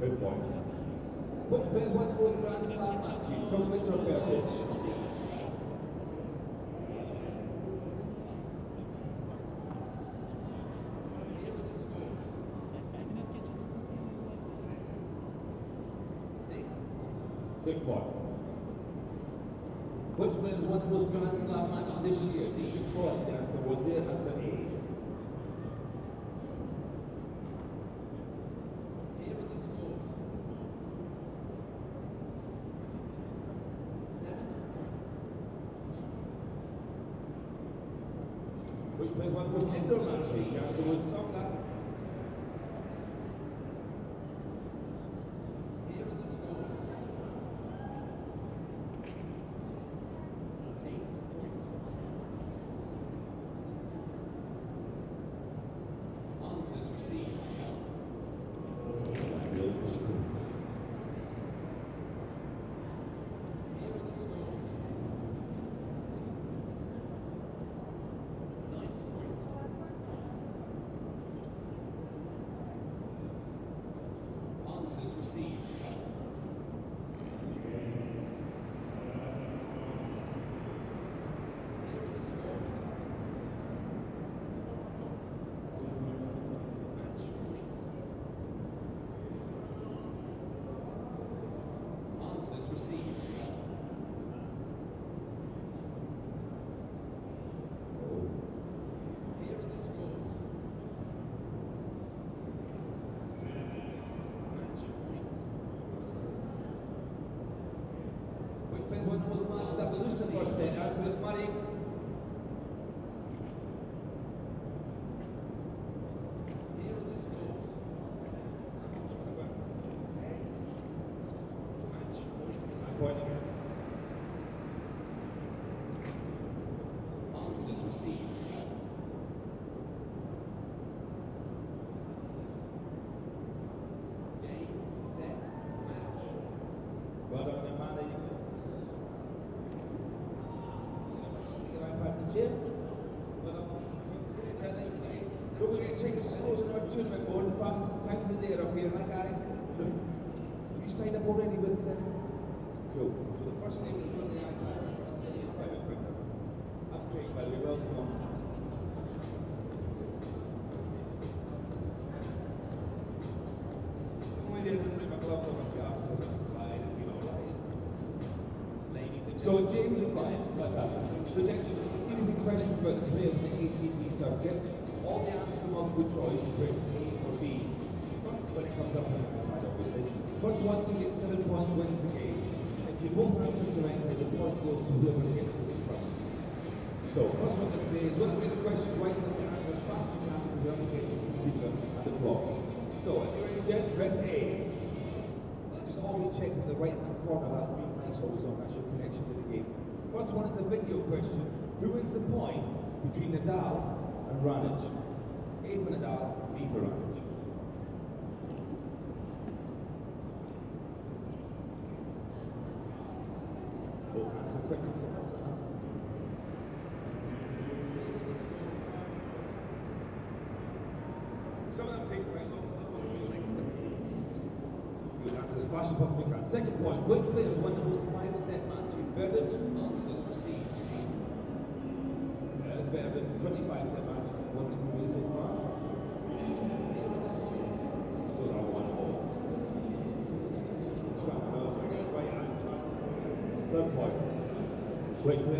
Good point. Which player won the most Grand Slam match Djokovic or Berdych? Good. Which players won the most Grand Slam matches this year? They should one was Linda Ramsey, the other was goes to the answer is from. So, first one to say, what will be the question? Why does the answer is faster than the replication feature at the clock? So, if you're ready, press A. Just always check in the right hand corner that green light's always on, that's your connection to the game. First one is a video question. Who wins the point between Nadal and Raonic? A for Nadal, B for Raonic. Some of them take long. That's as fast as can. Second point, which player has won the most five-set matches? Verdant answers received. That is 25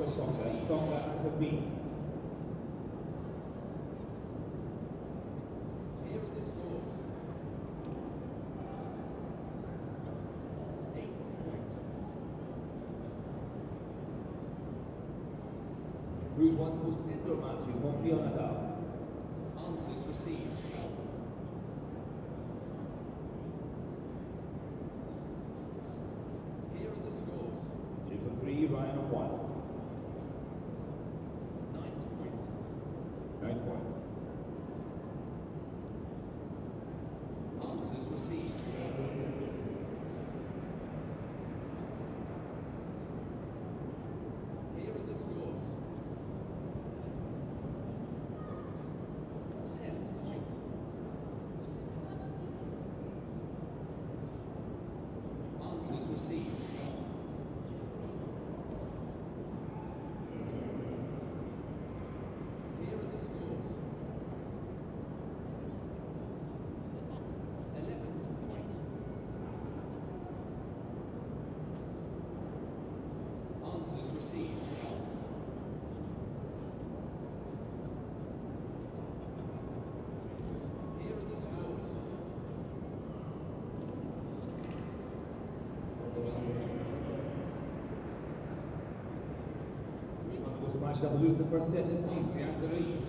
Culture Soccer, Soccer as a Beat. Who's won the most indoor match? Who won Fiona? Başta lose the first set, this is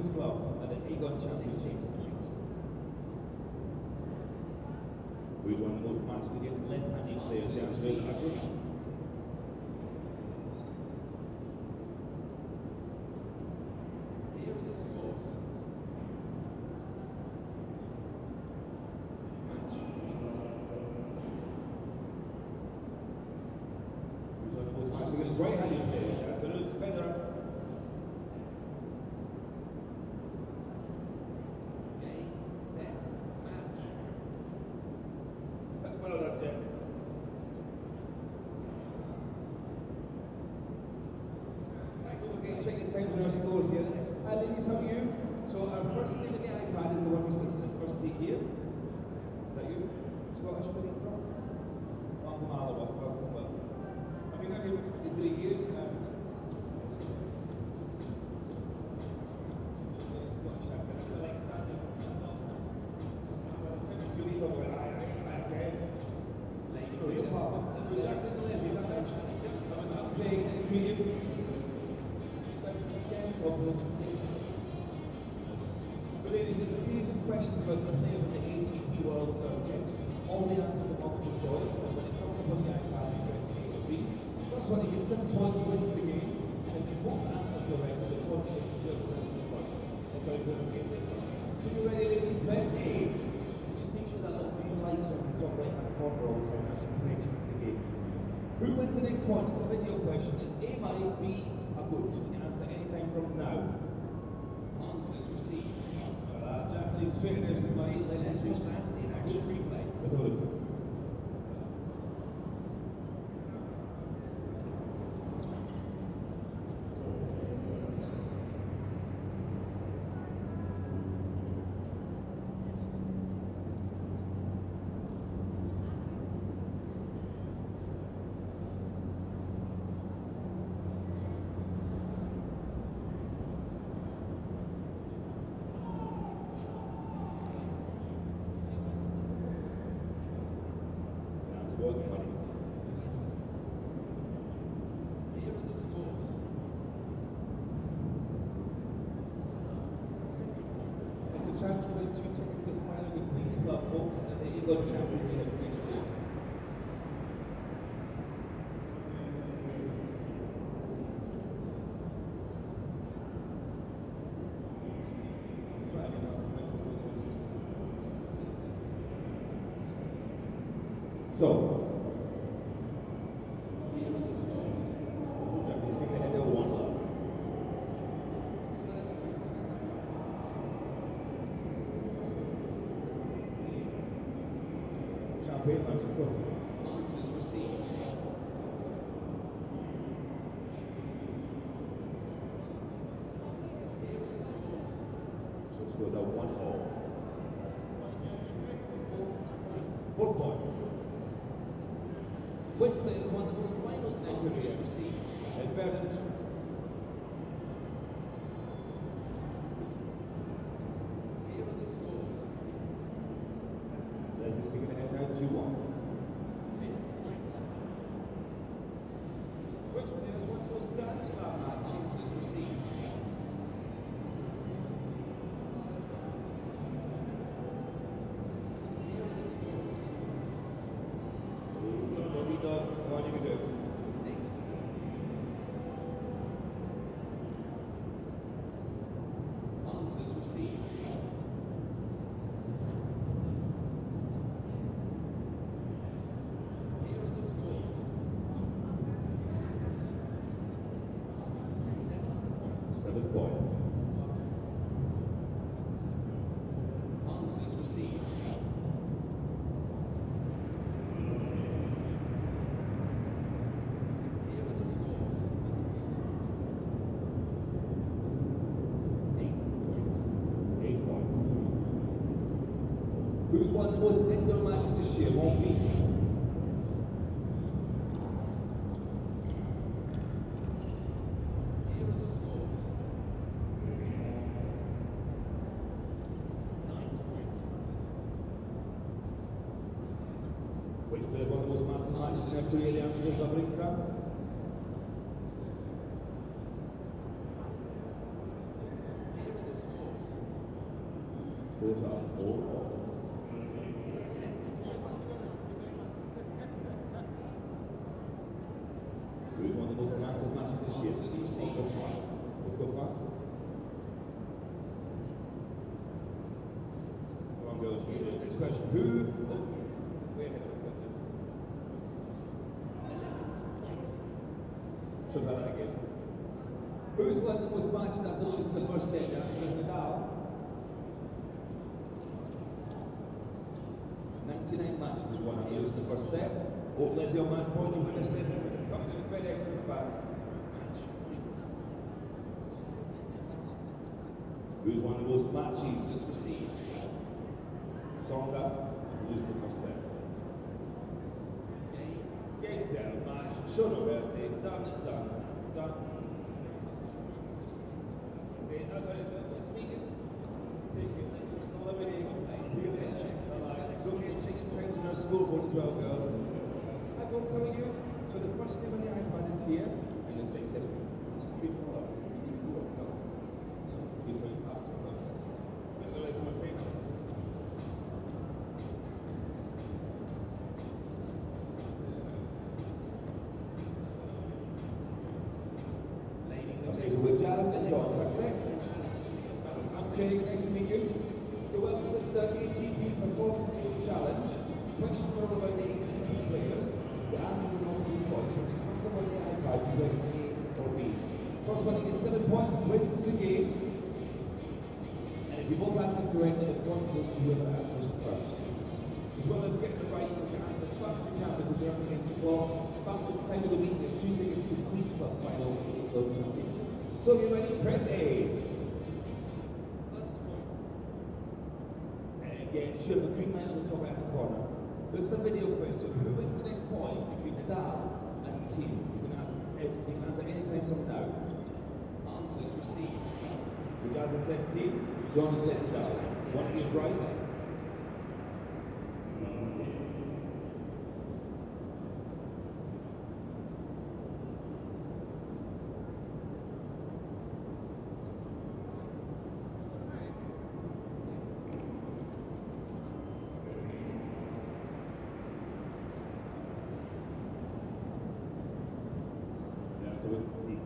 Queen's Club at the Aegon Chapel. Who's won the most masters matches this year? Come on girls, you this question. Who? Oh, of that again? Who's won the most matches after losing the first set? After Nadal? lunch this one. I used it for set, o let's say on my point, you're going to say something from the FedEx this back. Who's one of those matches that's received? Sonda has used it for set. Game set, match, shown on Wednesday, done done, done. That's how 12 girls. I bought some of you. So the first ceremony the iPad is here. So you're ready, press A. And again, you should have a green light on the top right corner. There's a video question. Who wins the next point between Nadal and Thiem? You can ask you can answer any time from now. Answers received. You guys have said Thiem, John said Nadal. One you is right. Yeah, so it's Thiem.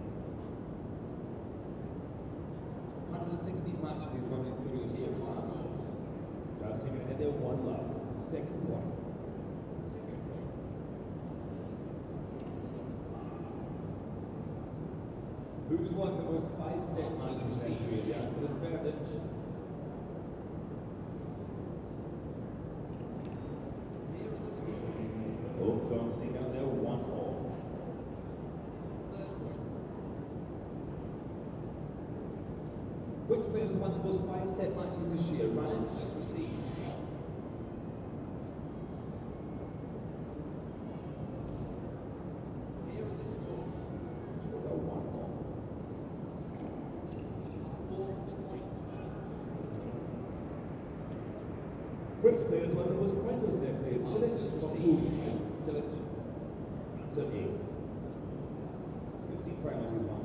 116 matches he's won in his career so far. Guys, taking ahead there, one love. Second point. Second point. Who's won the most five set matches in their career? The answer is Berdych. Here are the scores. Oh, John sneak out there, one all. Third point. Which player has won the most five set matches this year? Ryan Answers received. Here are the scores. Well, one all. Fourth point. Which player has won the most finals in their career? Gillett Answers or received. Wood? Gillett. 15 finals he's won.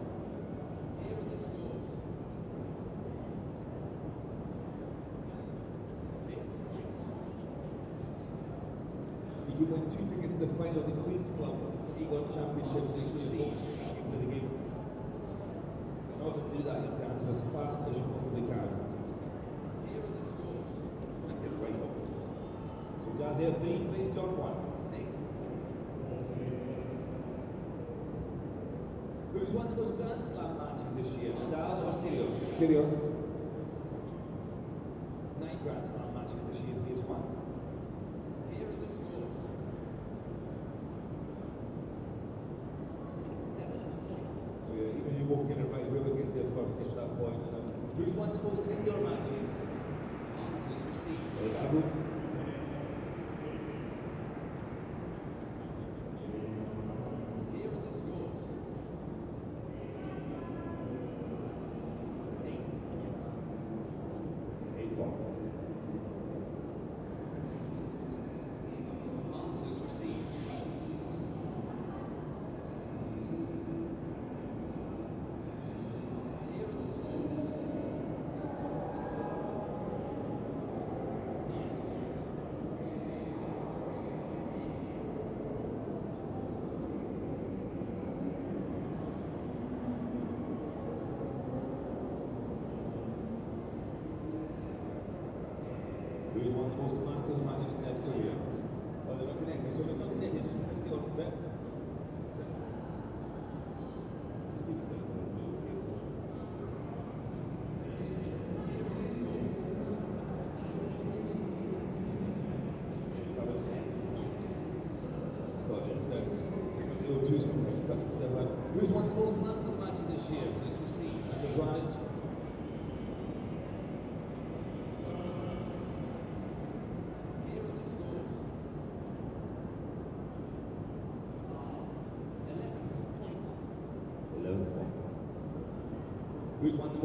Here are the scores. Fifth point. You win two tickets to the final of the Queen's Club England Championship this year, folks, you play the game. In order to do that, you have to answer as fast as you possibly can. Here are the scores. And get it right up. So Jazzy three, please John one. Six. Who's Slam matches this year? Nadal or Kyrgios? Kyrgios. Nine Grand Slam matches this year, he has won. Here are the scores. Seven. So yeah, even you both get it right, whoever gets there first gets that point. Who's won the most indoor matches? Answers received.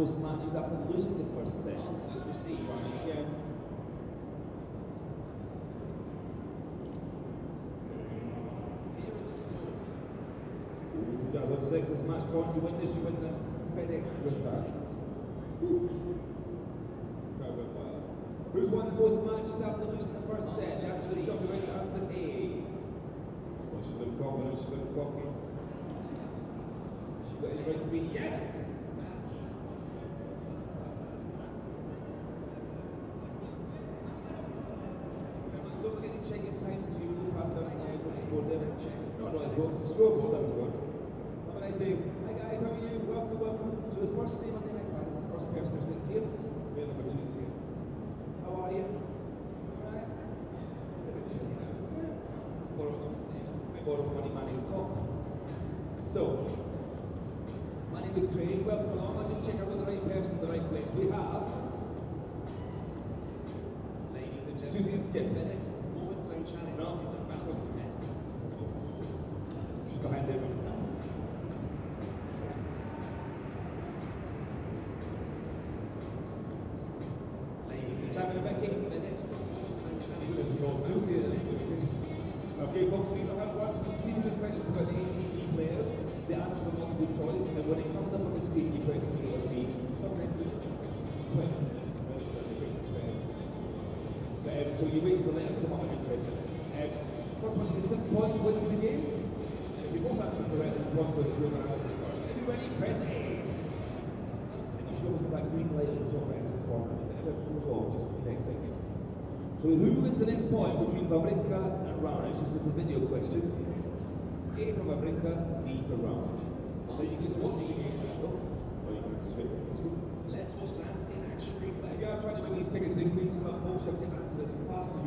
most matches after losing the first set. Answers received. Yeah. Jazz on six, this match point, you win this, you win the FedEx pushback. Who's won the most?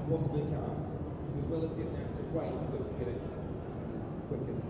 possibly of the time. As well as getting there, it's right, you go to get it quickest.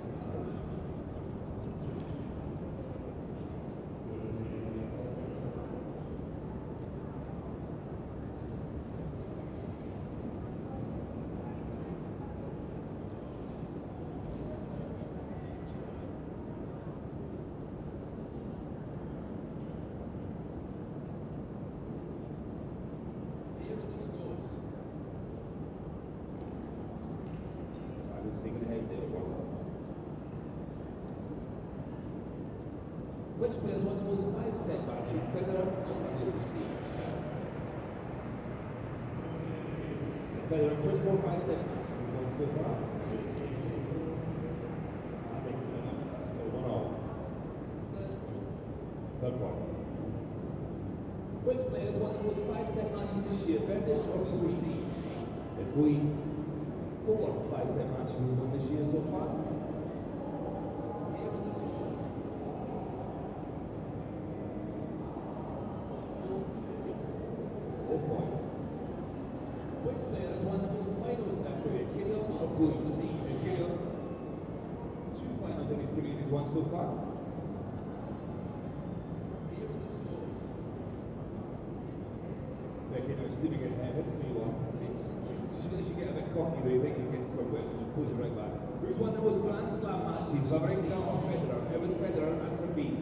who's regular. Who's won the most Grand Slam matches, Wawrinka or Federer? It was Federer, answer B.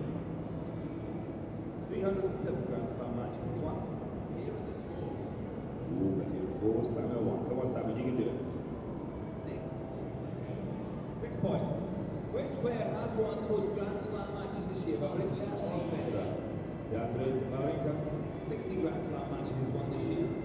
307 Grand Slam matches, who's won? Here are the scores. Ooh, here, 4, 7, Come on, Simon, you can do it. Six. Six point. Which player has won the most Grand Slam matches this year, Wawrinka or Federer? The answer is Wawrinka. 60 Grand Slam matches he's won this year.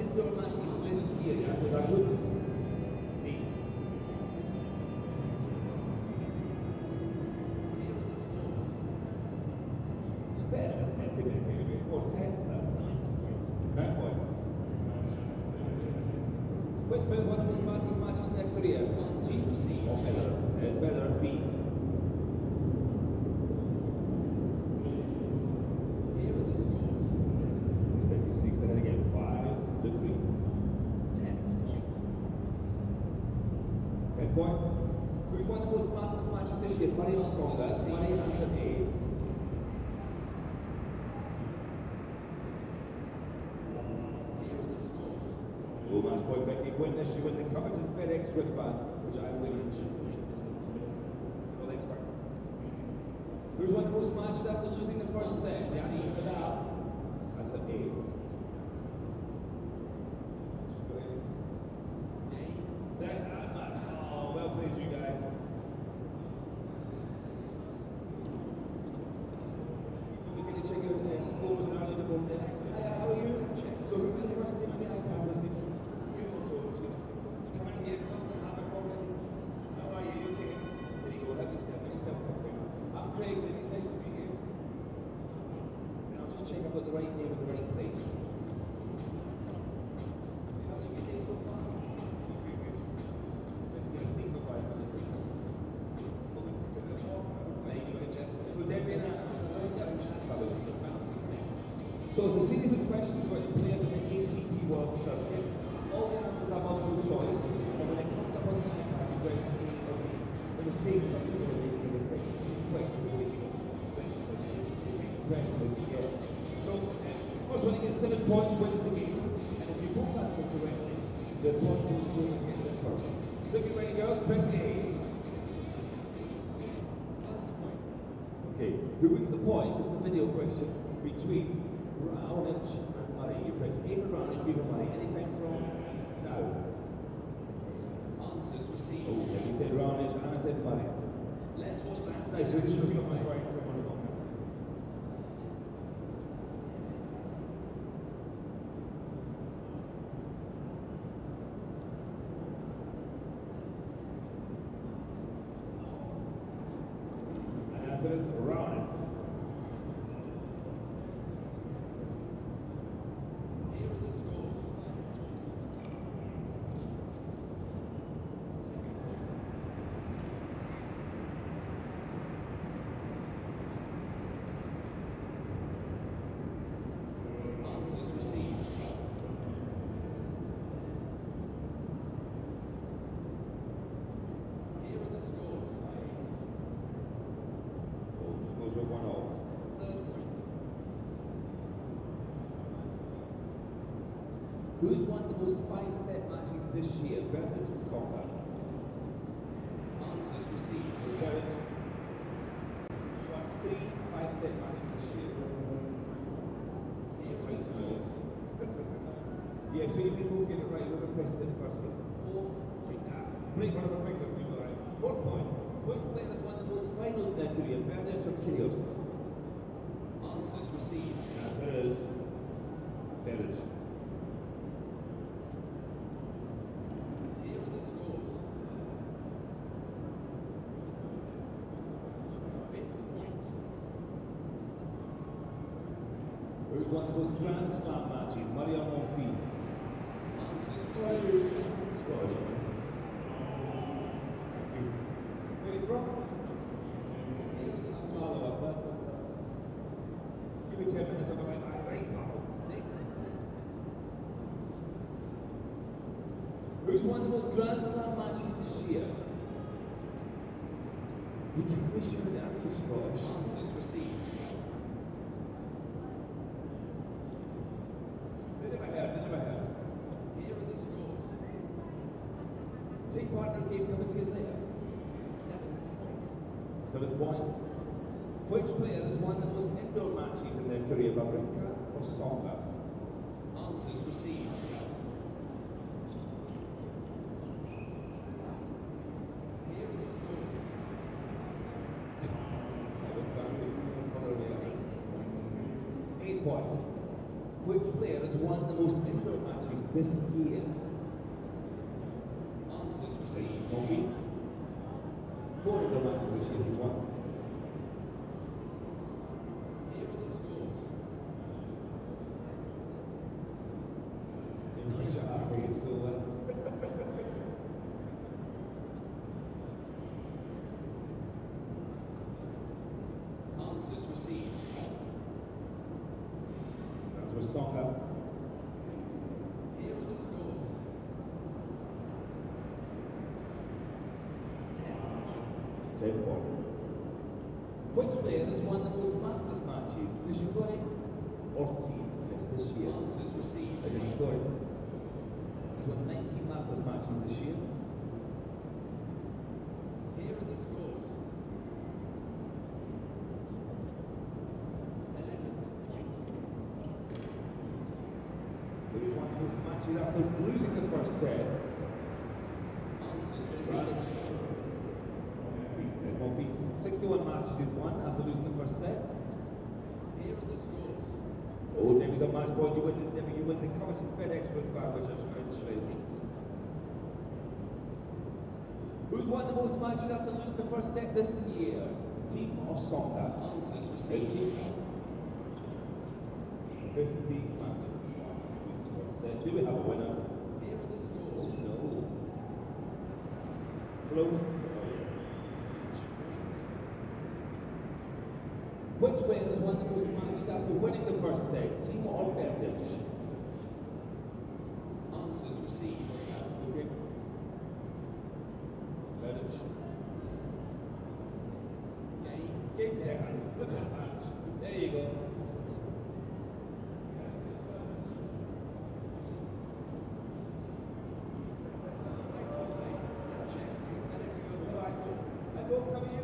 witness you in the coveted FedEx wristband, which I am waiting for. Well, next start. Who's one of the most matched after losing? is around. this year graduates to soccer. Answers received current. You have three five set matches this year. yes, we will move it right. We're going to press it first. Fourth point. Break one of the fingers, people, right? Fourth point. Which player has won the most finals in their career, Bernard or Kyrgios? of Grand Slam matches, Maria Monfils. Where are you from? Who's won the most Grand Slam matches this year? You can wish you the answer, Scottish. he point. Which player has won the most indoor matches in their career, Wawrinka or Tsonga? Answers received. Eight point. Which player has won the most indoor matches this or team? It's this year. Answers received. And Nishikori. He's won 19 Masters matches this year. Here are the scores. 11th point. He's won the most matches after losing the first set. Answers Right. received. There's one feet. 61 matches he's won after losing the first set. Here are the scores. Oh, there is a match point. You win this, Debbie. FedEx wristband, which is Australia. Who's won the most matches after losing the first set this year? Thiem of Tsonga? Answers received. teams. 50 matches. First set. Do we have a winner? Here are the scores. no. Close. Which player has won the most matches after winning the first set? Thiem or Berdych? Answers received. Okay. Game. Game set. Flip. There you go.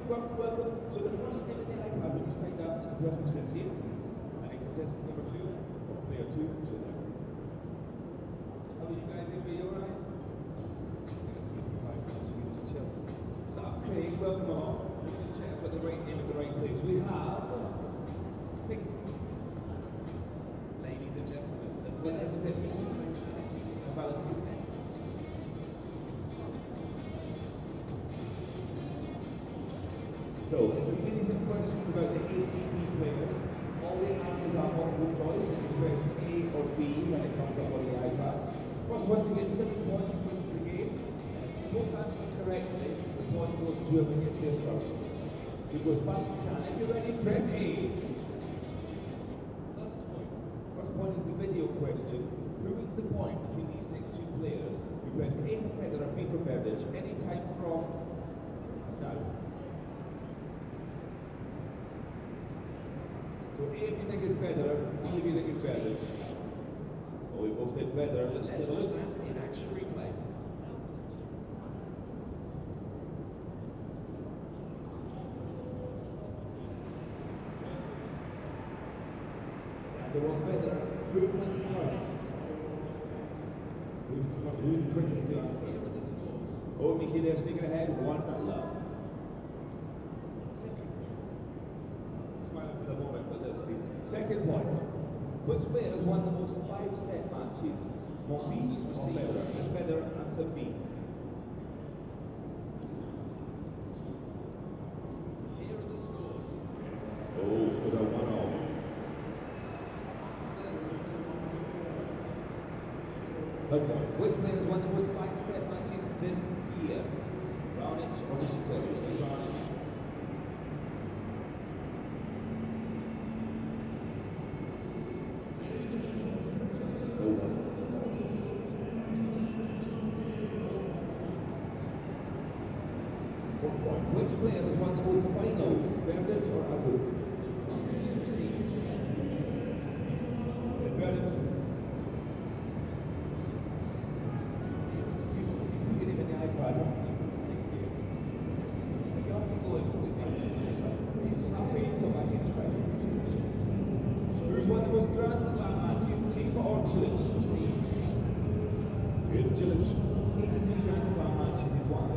Welcome, welcome. So the first game of the iPad when you up is the person here. And contestant number two, player two, so you guys? Everybody alright? You was as you. If you're ready, press A. First point. First point is the video question. Who wins the point between these next two players? You press A for Federer, B for Berdych, any time from now. So A if you think it's Federer, B if you think it's Berdych. Oh, we both said Federer. Let's Let's watch that in action replay. There was Federer. Who was first? Who's the first- Who's the quickest to answer? Here are the scores. Oh, Mickey, they're sneaking ahead. One love. Second point. Smiling for the moment, but let's see. Second point. Which player has won the most five set matches? Monfils Answers or received. Federer? Federer, answer B. Here are the scores. Oh, scored a one point. Which player has won the most five set matches this year? Raonic or point. Which player has won the most finals? Berdych or Agut? Answers received. Berdych. Here are the scores. You can even the iPad. Next game. If you have to go, it's probably fine. It's not free, so I can try. Who's won the most Grand Slam matches? Chifa or Cilic? Good, Cilic. 83 Grand Slam matches he's won.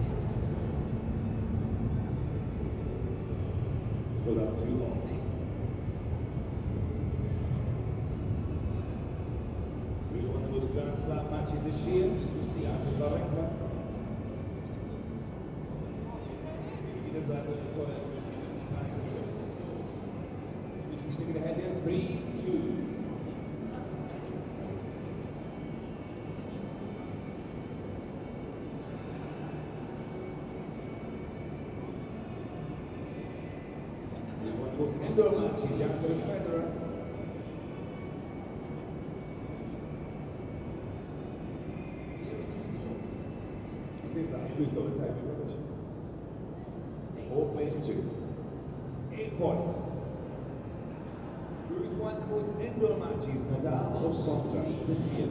Here are the scores. Scored out too long. Who's won the most Grand Slam matches this year? The answer's Wawrinka. He does that with the toilet. He's sticking ahead there. Three, two. He's won the most indoor matches. The answer is Federer. Here are the scores. He says that. Who's got the time rubbish? Four plays two. Eight points. Who's won the most indoor matches, Nadal or Tsonga, this year?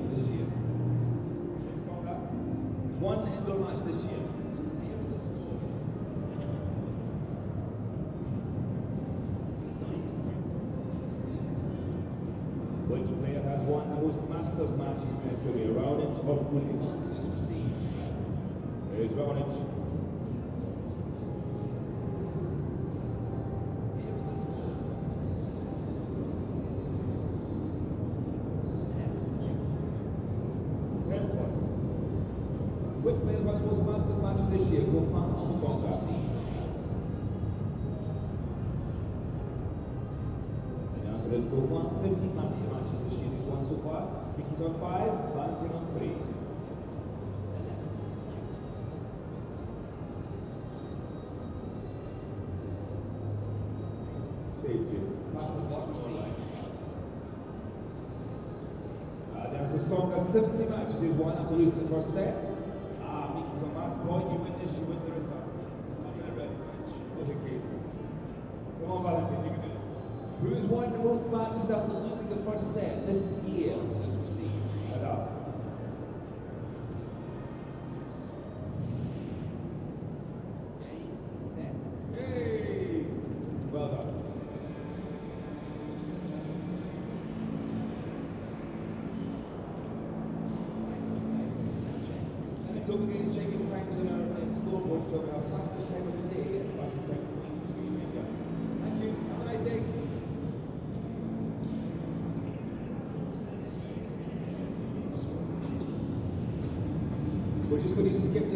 Most Masters matches in their career? Raonic or Williams? Answers received. Won after losing the first set. Ah, Mickey's on match point, you win this, you win the rest. I'm gonna ready. Just in case. Come on, Valentin, you can do it. Who has won the most matches after losing the first set this year? Answers received. Nadal. Game, set. Hey! Well done. And don't forget to check in times on our uh, scoreboard for our fastest time of the day and fastest time of the week. So you make that. Thank you. Have a nice day. We're just going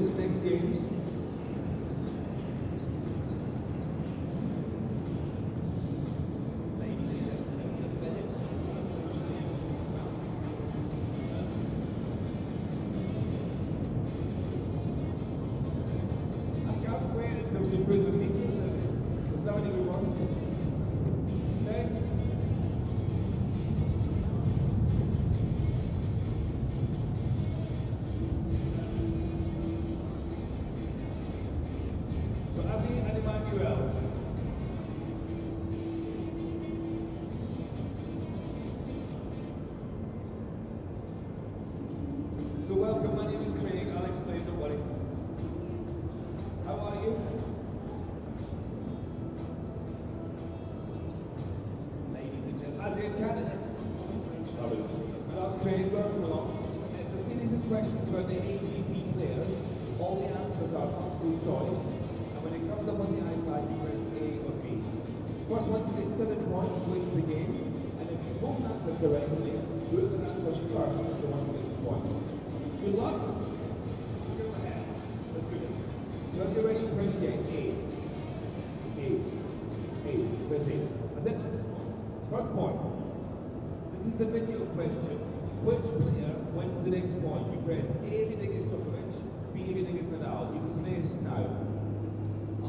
press think it's Djokovic, B if you think it's Nadal. You press now.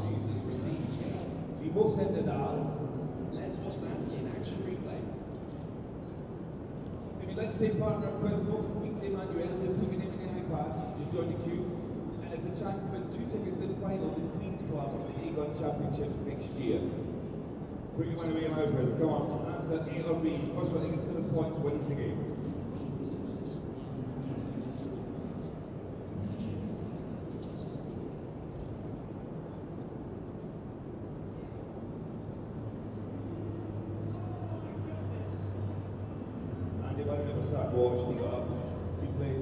answers received. So you both said Nadal. Let's watch that in action replay. If you'd like to take part in our quiz, folks, speak to Emmanuel. He'll put your name in the iPad. Just join the queue. And it's a chance to win two tickets to the final the Queen's Club of the Aegon Championships next year. Your money where your mouth. Come on. Answer A or B. First one, I think seven points, wins the game. Andy, why don't we never start watch? He got up. He played.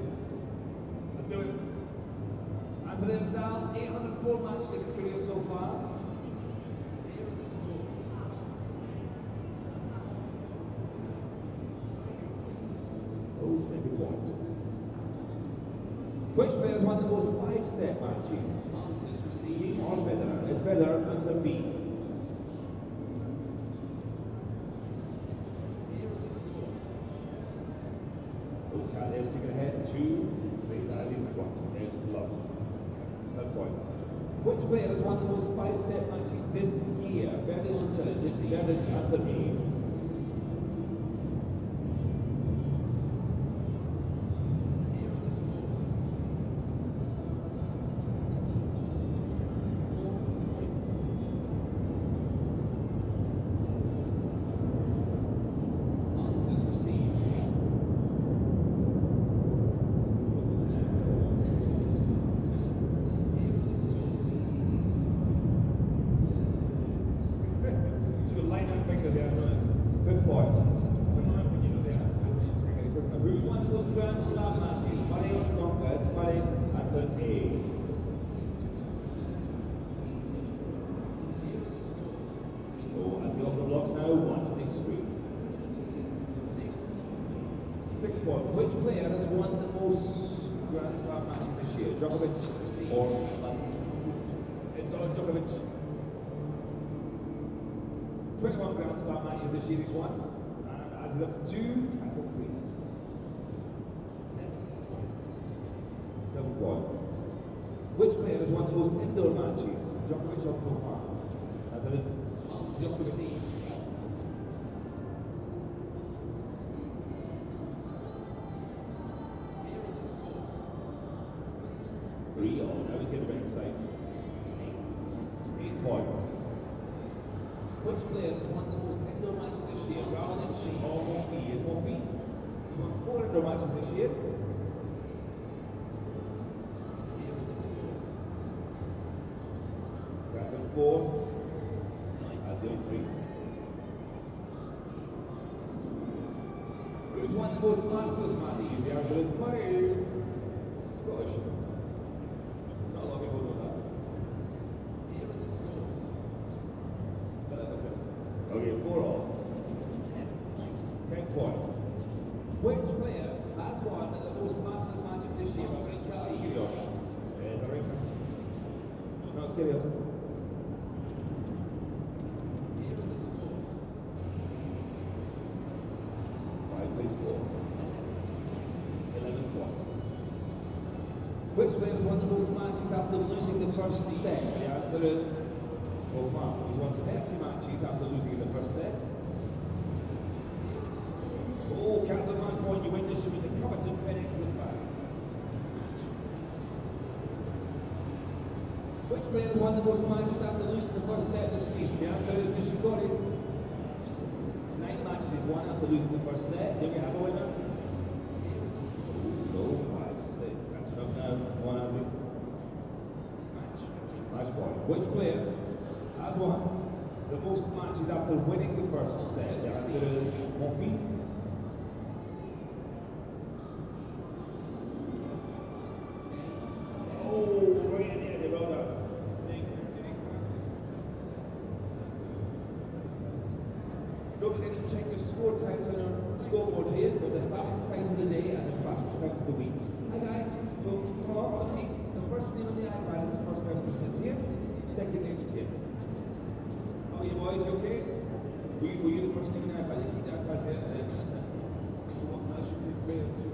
Let's do it. Anthony Nadal, 804 matches in his career so far. Here are the scores. Oh, second point. Which player has won the most five-set matches? Answers received. Or Federer? It's Federer, answer B. Here are the scores. So Cat is taking ahead, two, plays at least one. Then love. Third point. Which player has won the most five-set matches this year? Berdych or Cilic? Berdych, answer B. Here are the scores. It's Novak Djokovic. 21 Grand Slam matches this year he's won. And up to two, up three. Seven point. Which player has won the most indoor matches? Djokovic or Profar? As it is just received. Here are the scores. Three all. Now he's getting very excited. Eight point. Which player has won the most indoor matches this year? Raonic or Mofi? Is Mofi? He's won four indoor matches this year. Here are the scores. That's on four. Only three. Who's won the most matches? The answer is Murray. Scottish. Not a lot of people know that. Here are the scores. But that was it. Okay, four all. Ten point. Which player has won the most Masters matches this year? Wawrinka or Kyrgios? Eh, Wawrinka. No, it's Kyrgios. Here are the scores. Five plays four. Eleven point. Which has won the most matches after losing the first set? The answer is Oman. He's won 30 matches after losing in the first set. Oh, Castle match point, you win this with the coveted finish with back. Which player has won the most matches after losing the first set this season? The answer is Nishikori. Nine matches he's won after losing the first set. Do we have a winner? No, five, six. Catching up now. One has it. Match. Match point. Which player has won the most matches after winning the first set? The answer is. Oh, right in there, they rolled out. Don't forget to check your score times on your scoreboard here, but the fastest times of the day and the fastest times of the week. Hi guys, so obviously, the first name on the iPad is the first person who sits here, second name is here. Oh, are you boys, you okay? Were you, were you the first name the iPad? You keep the iPads here, and then that's it. So I should say, player two,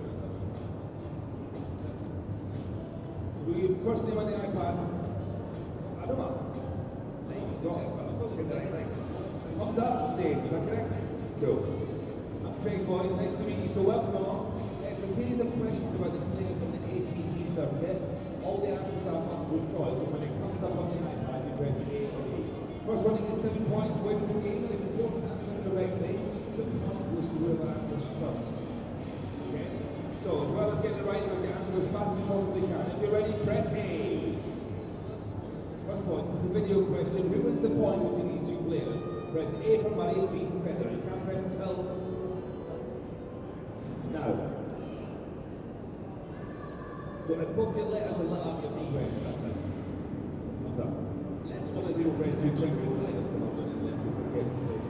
Were you first name on the iPad? I don't know. Nice, got it. I was going to say that, right? Thumbs up, Zayn, is that correct? Cool. That's great, boys. Nice to meet you. So welcome along. It's a series of questions about the players on the ATP circuit. All the answers are multiple choice, and when it comes up on the iPad, you press A or B. First one to seven points wins the game. If you answer correctly, the point goes to whoever answers first. Okay? So as well as getting it right, you have to answer as fast as you possibly can. If you're ready, press A. First point, this is a video question. Who wins the point between these two players? Press A for Murray, B for Federer. You can't press until now. So if both your letters are lit up, you can press. That's it. Thumbs up. Let's one of the people press too quick when the letters come up and then you forget to play.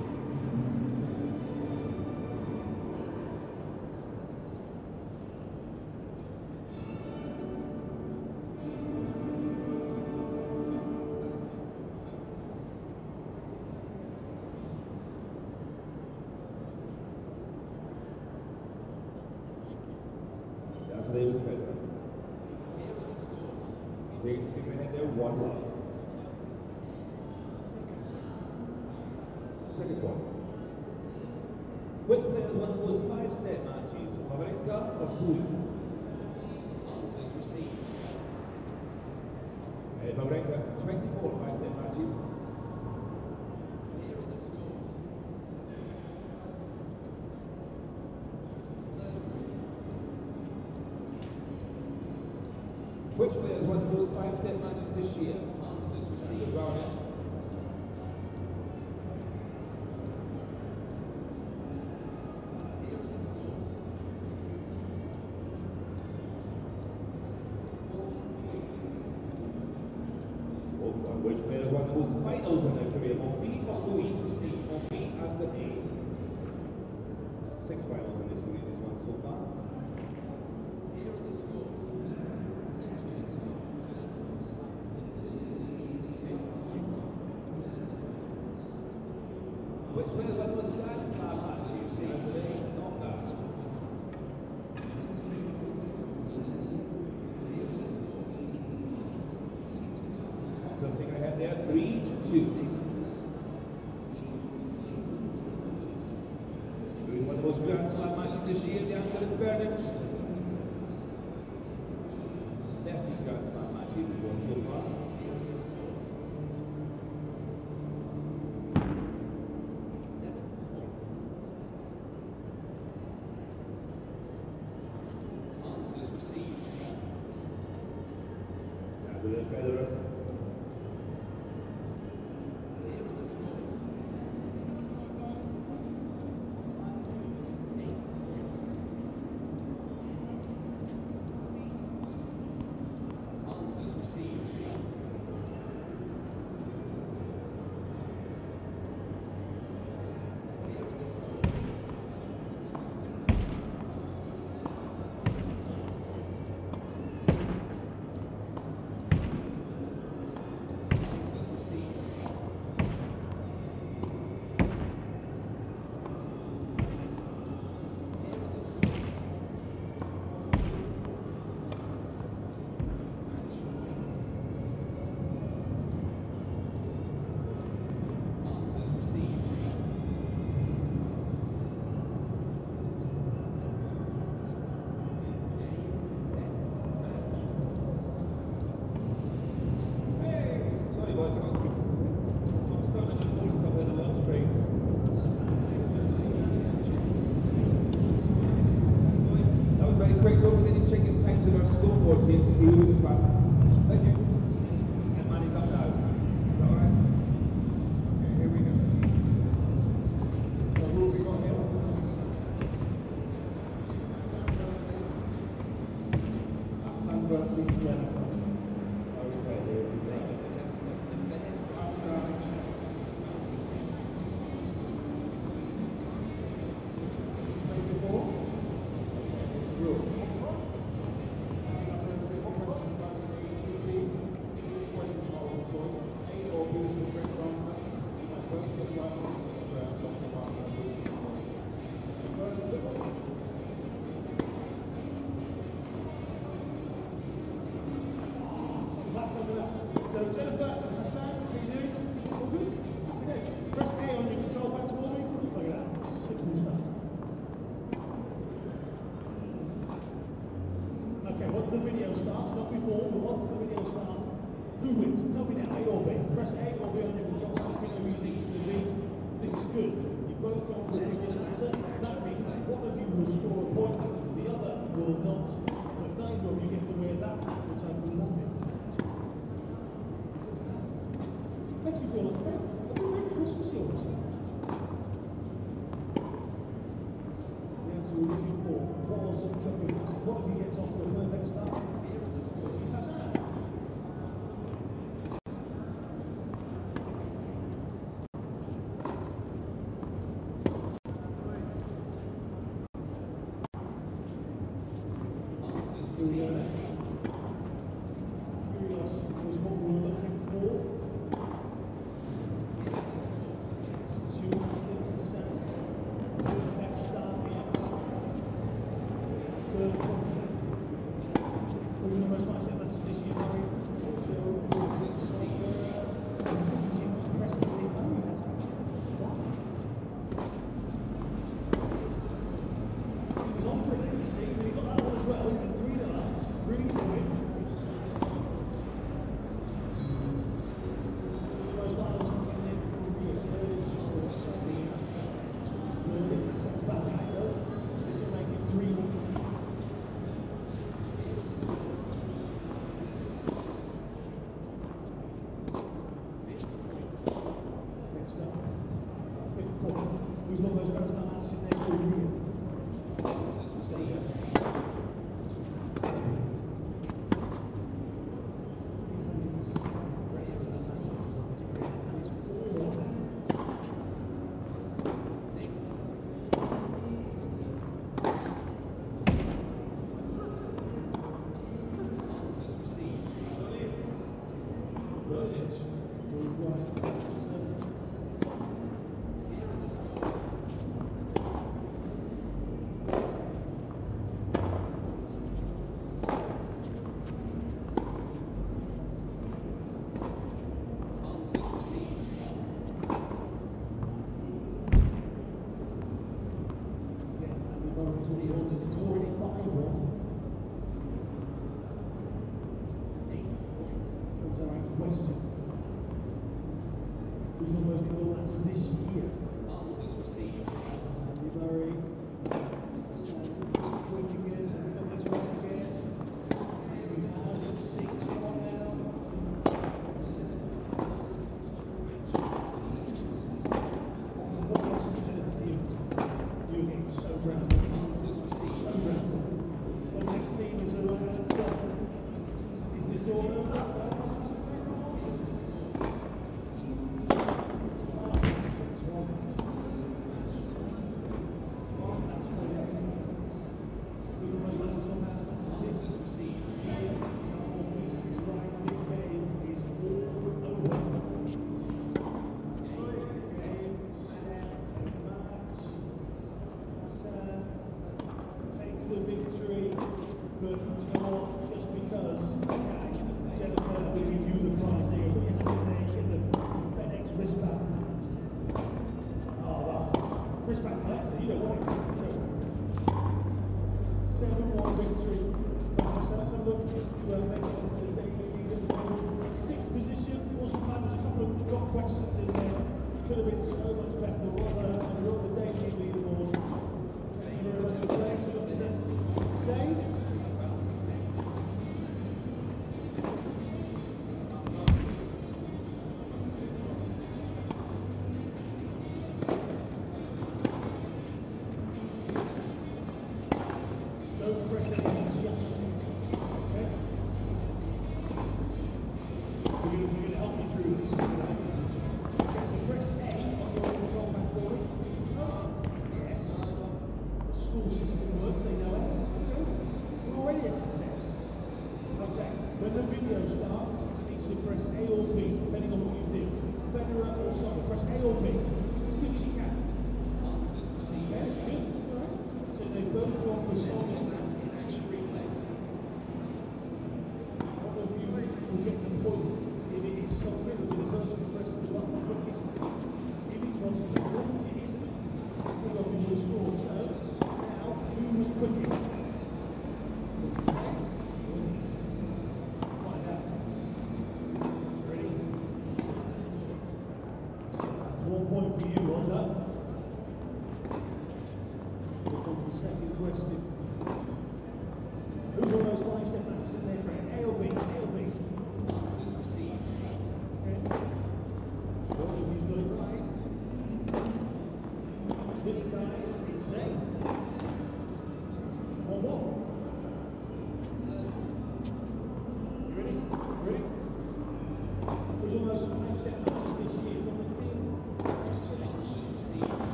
That's the name is Federer. The scores. He's eight, sticking ahead there, one love. Second point. Which players won the most five set matches? Wawrinka or Bui? Answers received. Uh, Wawrinka, 24 five set matches. Here are the scores. Which players won the most five set matches this year?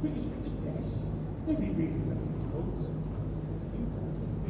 Just guess. Nobody really knows these points. You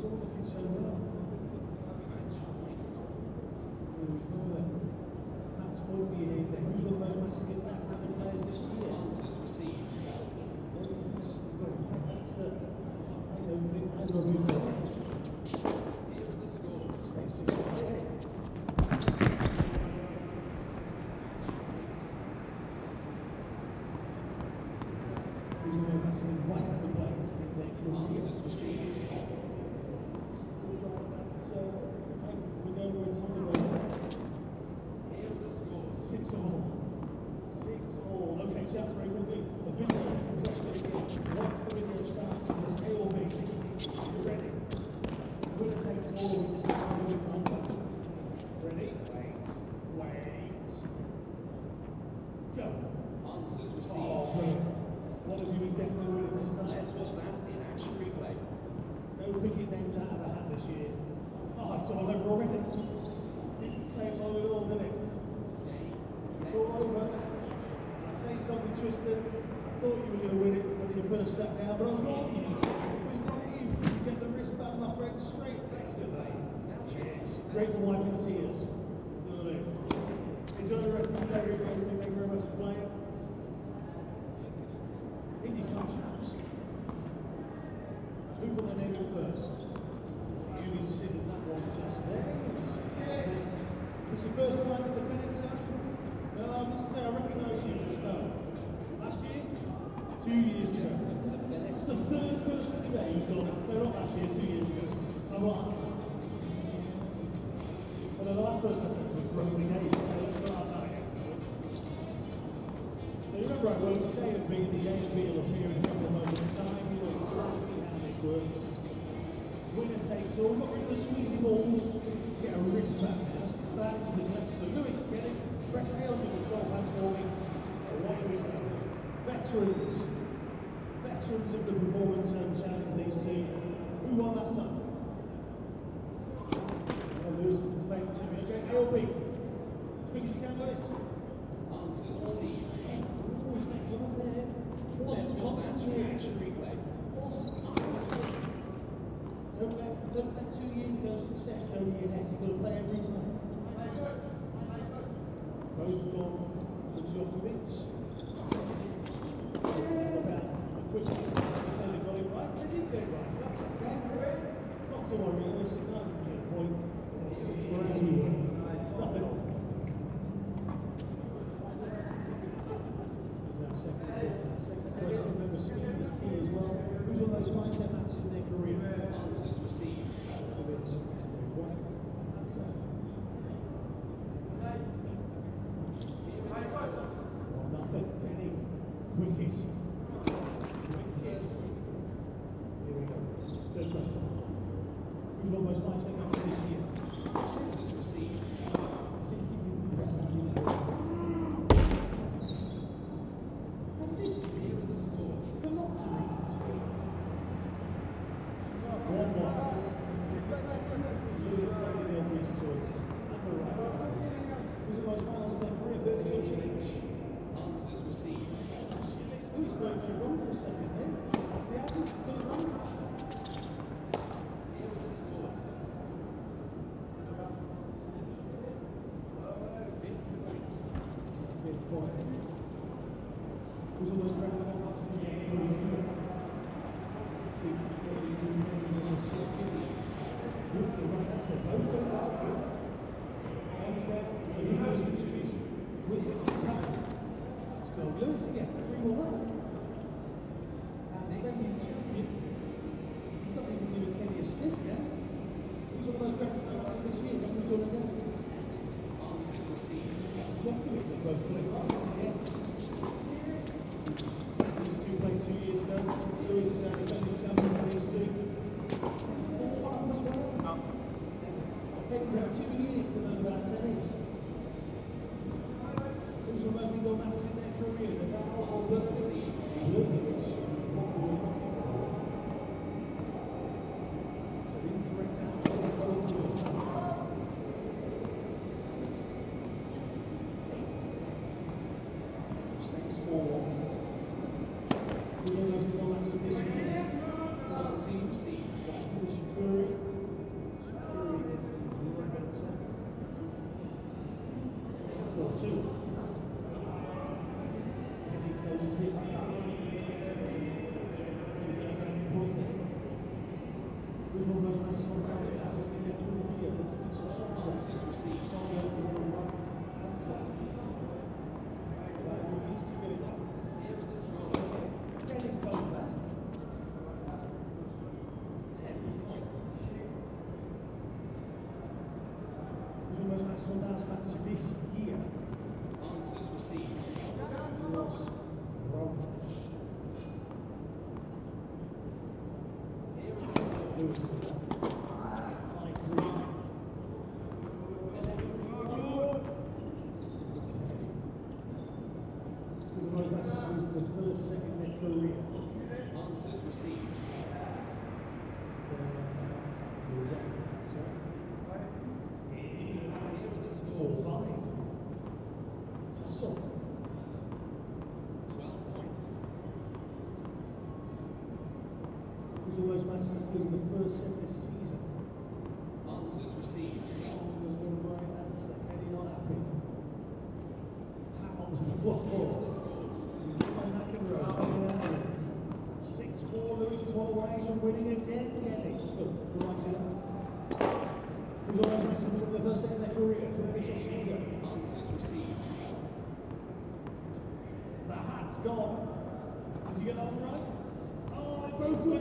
Thank you. Quickest.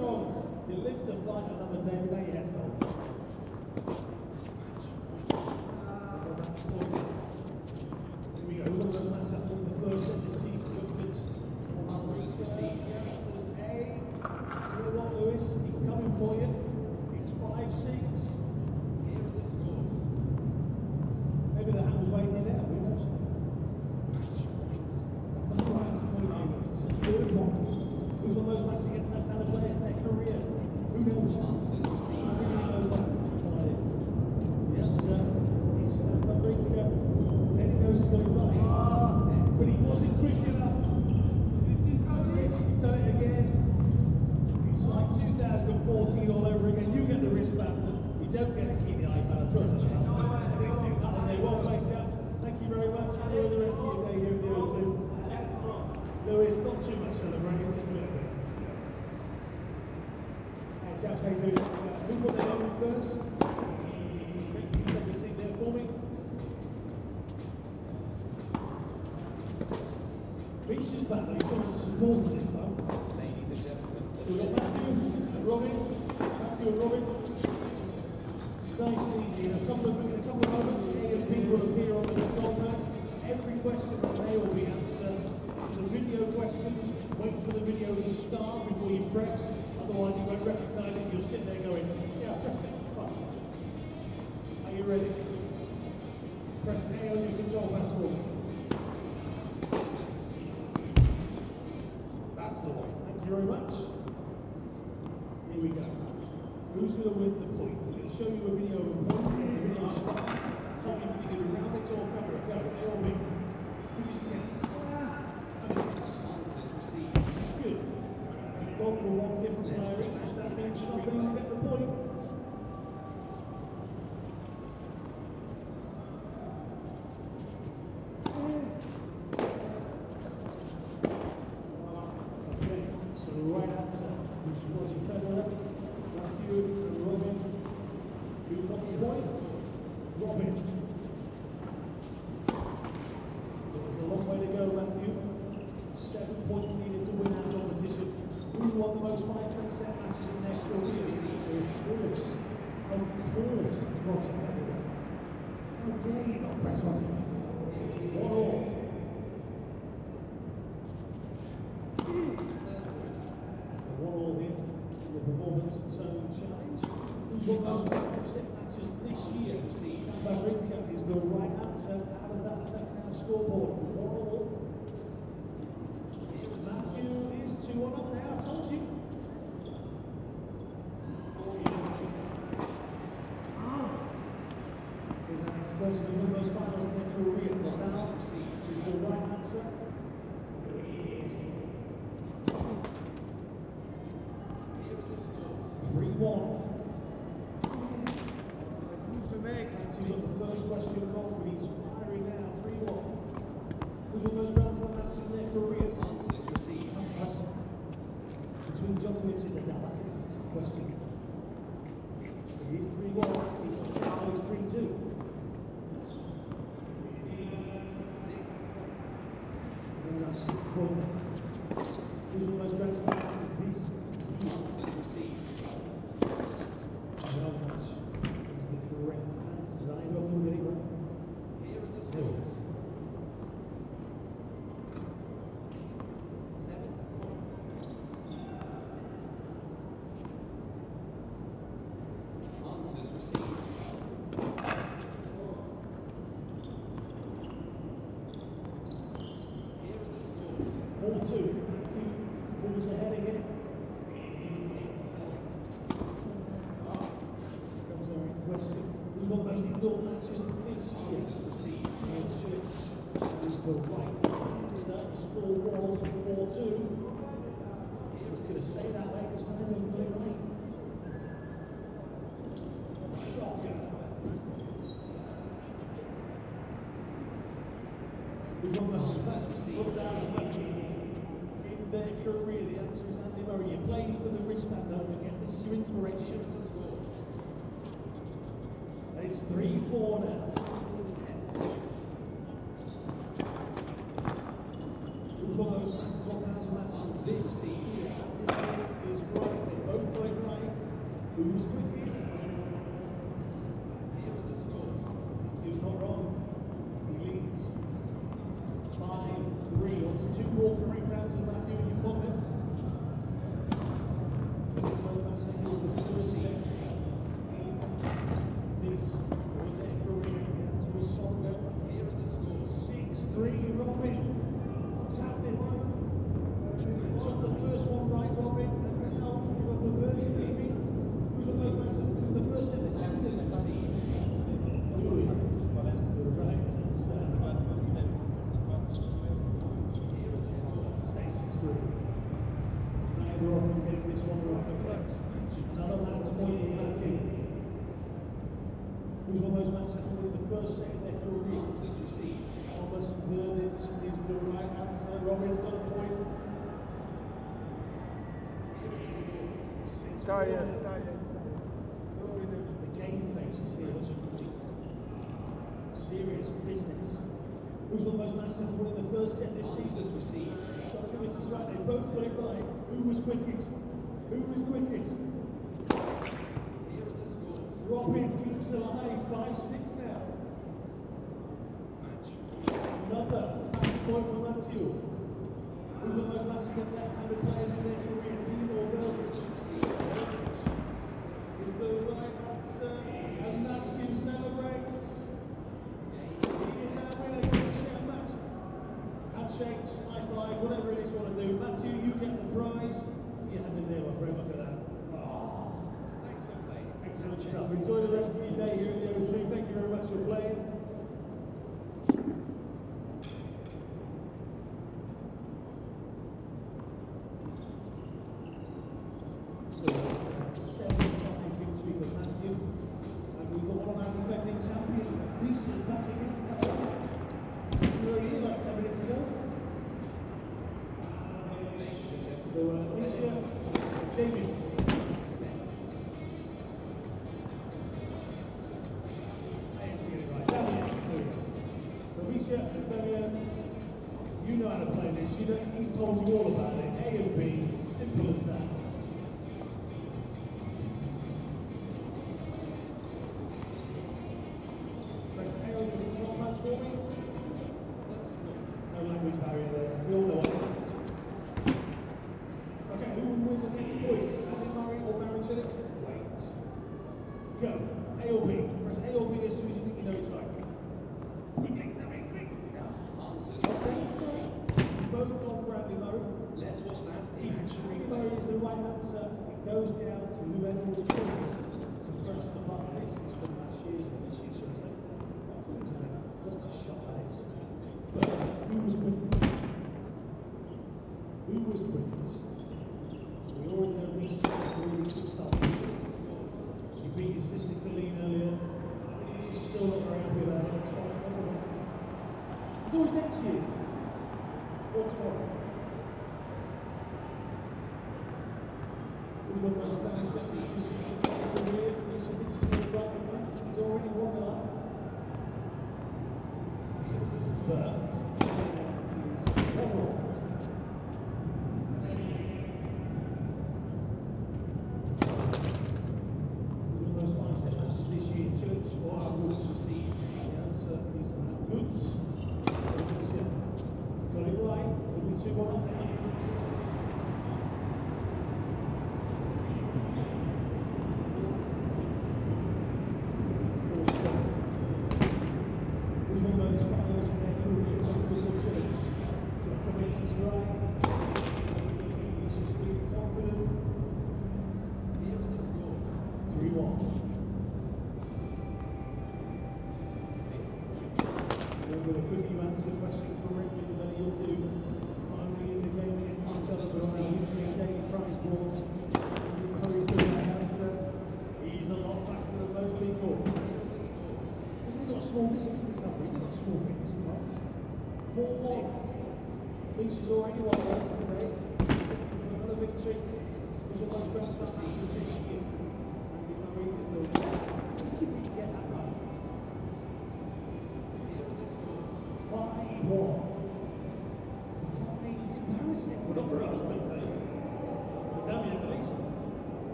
Wrong. He lives to fight who's almost matched him for winning the first set this season. received. So Lewis is right, they both got it right. Who was quickest? Who was quickest? Here are the scores. Robin keeps alive, 5-6 now. Match. Another match point for Matthew, who's almost massive against left-handed player.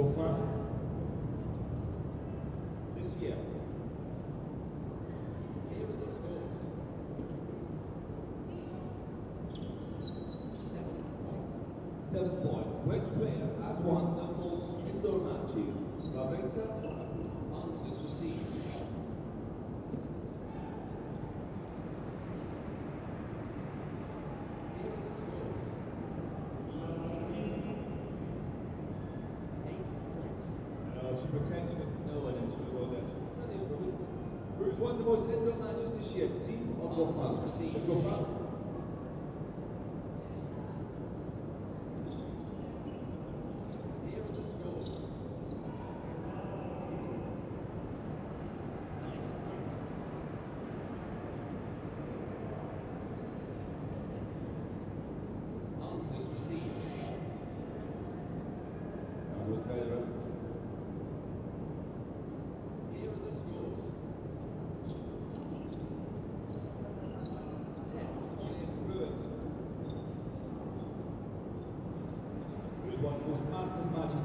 Go for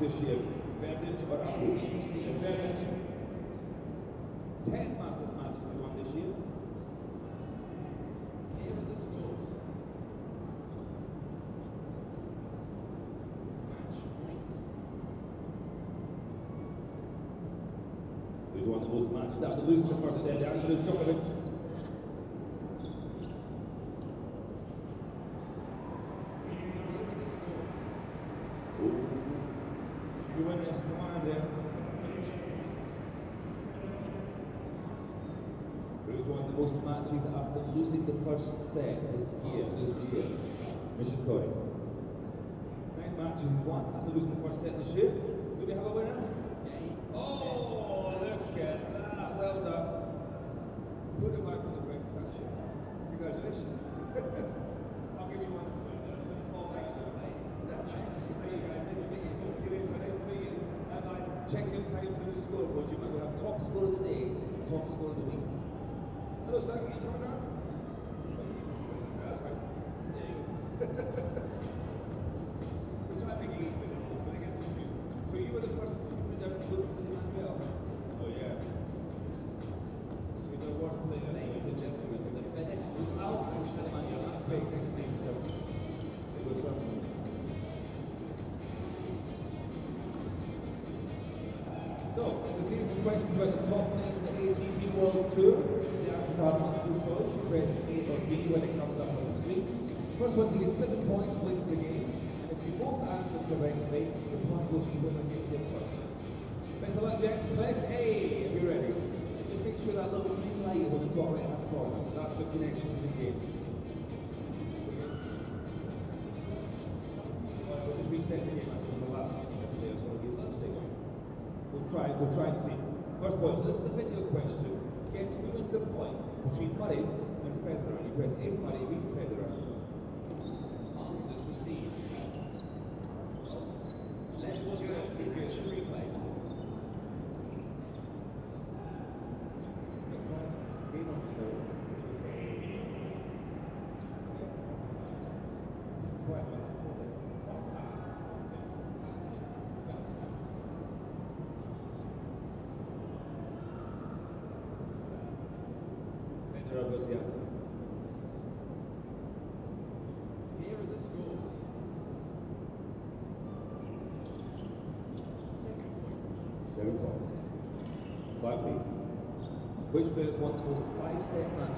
leadership advantage or opposition advantage. 10 Masters matches we won this year. Here are the scores. Match point. We've won the most matches after losing the first set. Andrew Djokovic most matches after losing the first set this year. This year. Mr. Coy. Nine matches won after losing the first set this year. We'll try and see. First point, so this is a video question. Guess who wins the point between Murray and Federer? And you press F Murray, we Federer. Which players won the most five set matches?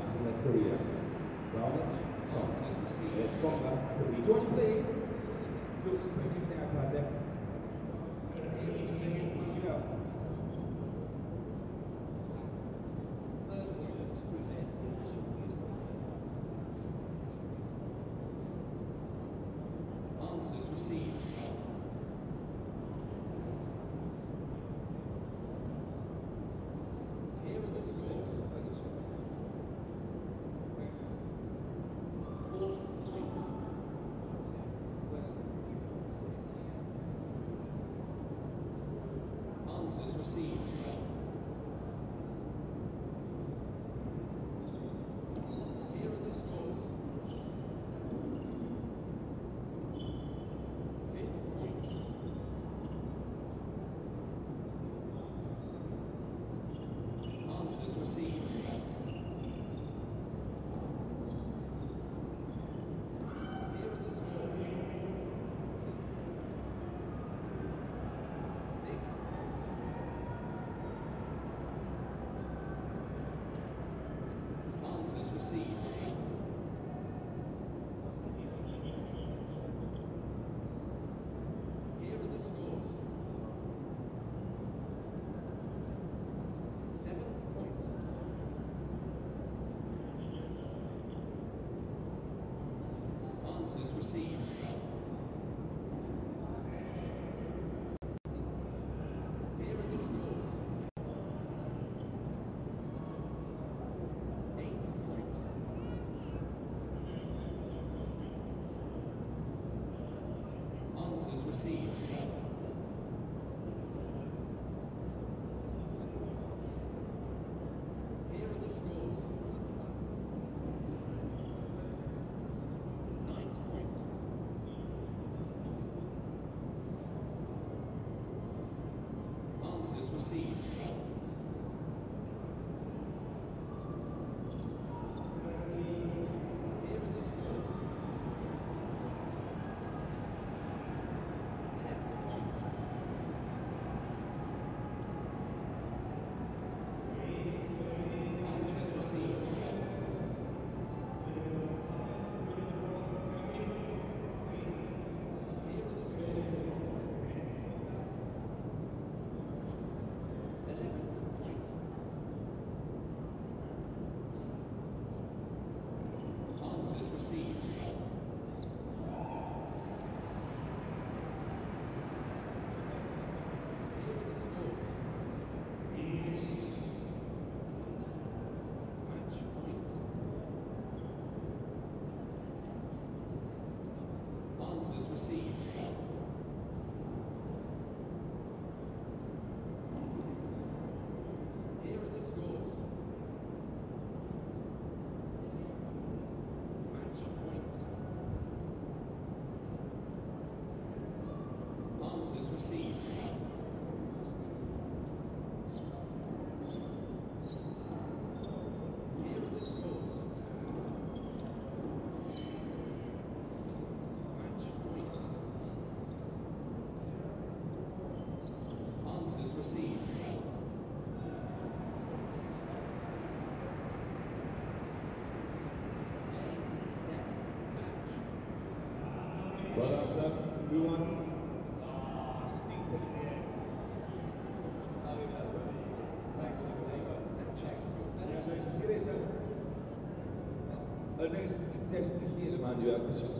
Hülya Kıçıs.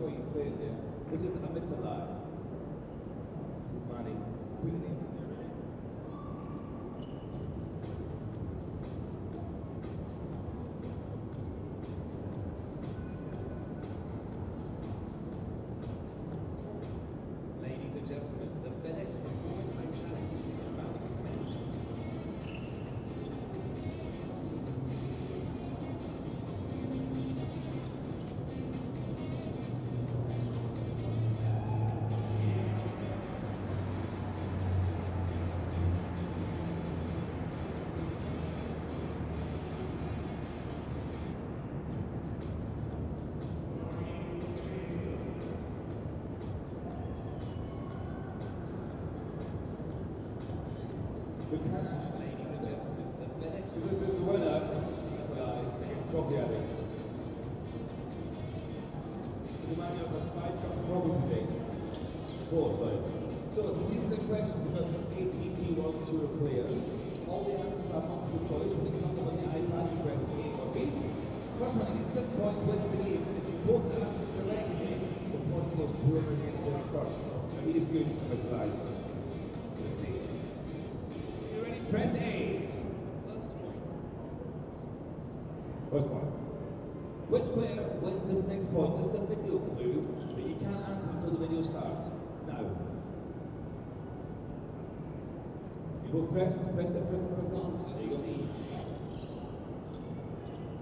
Well, press, press, press, press so you see.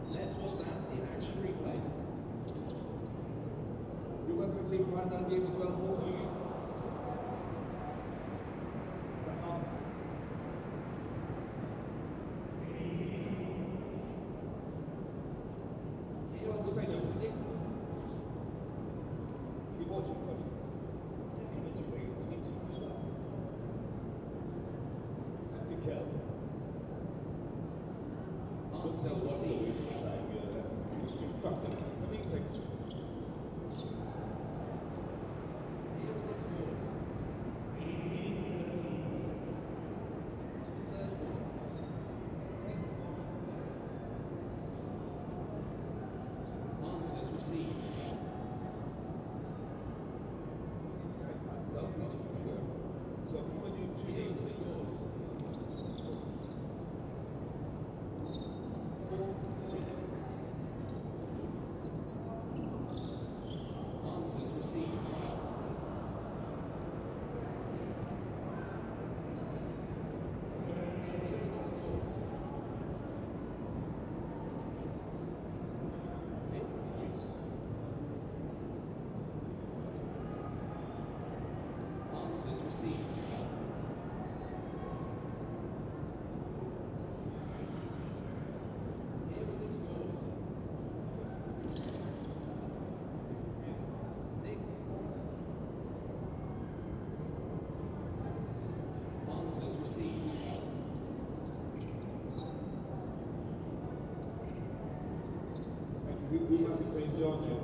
Let's watch that in action replay. Your work with team right of the Johnson.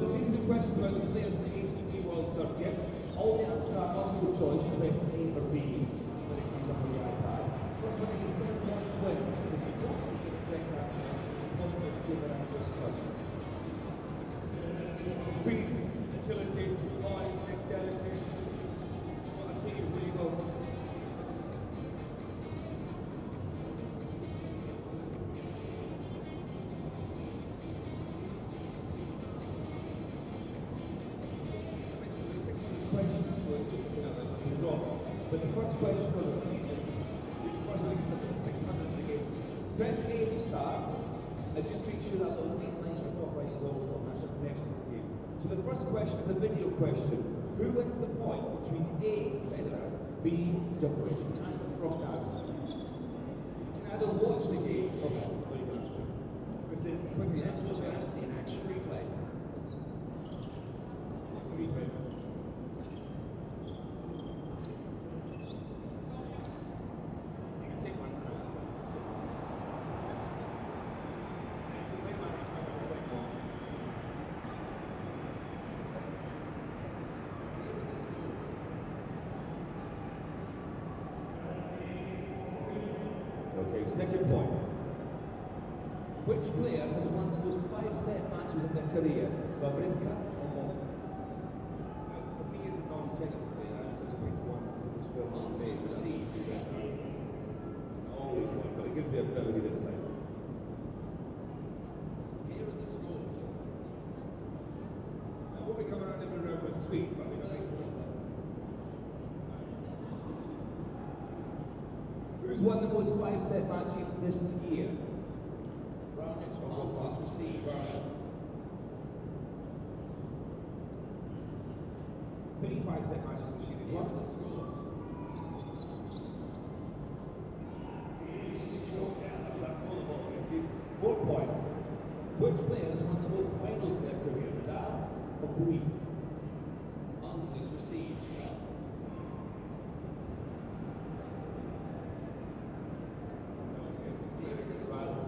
So it's a series of questions questions, so you know, like, you draw. But the first question was, the first one is the 600 against. Press A to start, and just make sure that green line on the top right is always on, that's your connection to you. So the first question is a video question. Who wins the point between A, Federer, B, Djokovic? You can answer from now. You can either watch the game or not. Quickly, Let's watch at in action. Replay. You can take one. Here are the scores. Okay, second point. Which player has won the most five-set matches in their career? Wawrinka or Monk? Now, for me as a non-tennis player, I just pick one well known. Answers received. It's always one, but it gives me a very good insight. Here are the scores. I won't be coming around every round with sweets, but mean, that makes sense. Who's won the most five-set matches this year? Raonic answers received. Thirty-five set matches this year as Here well. are the scores. Fourth point. Which player has won the most finals in their career? Nadal or Bui? Answers received. Here are the scores.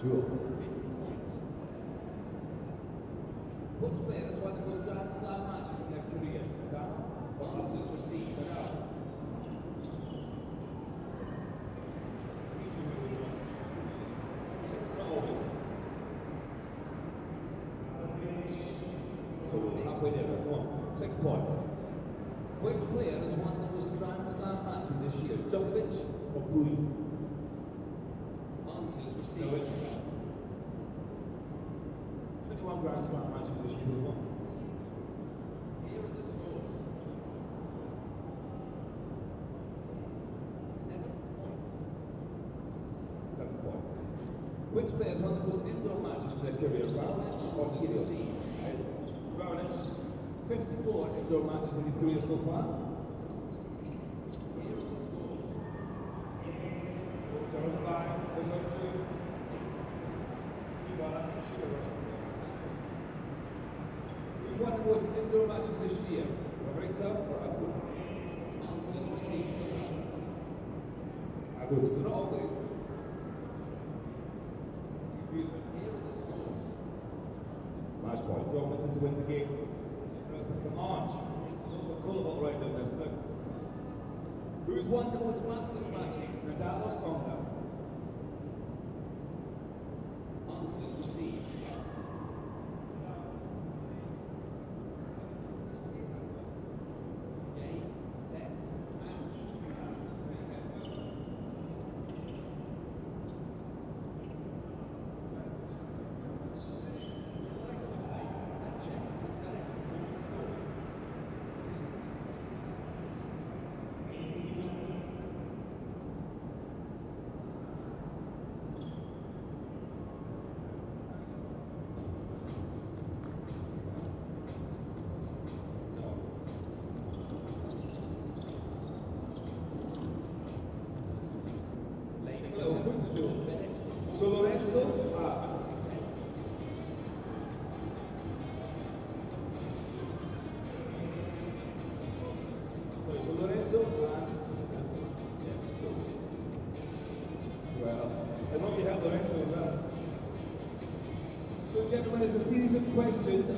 Jewel. Which player has won the most Grand Slam matches in their career? Or Bui? Answers received. So we're halfway there. Come on. Sixth point. Which player has won the most Grand Slam matches this year? Djokovic or Bui? non Grand Slam matches this year as well. Here are the scores. Seven points. Seven points. Which player has won the most indoor matches in their career? Raonic or Kyrgios? Raonic, 54 indoor matches in his career so far. Here are the scores. 5, wins the game. Come on. There's also a colourable round on this. Look. Who's won the most Masters matches? Nadal or Tsonga? Questions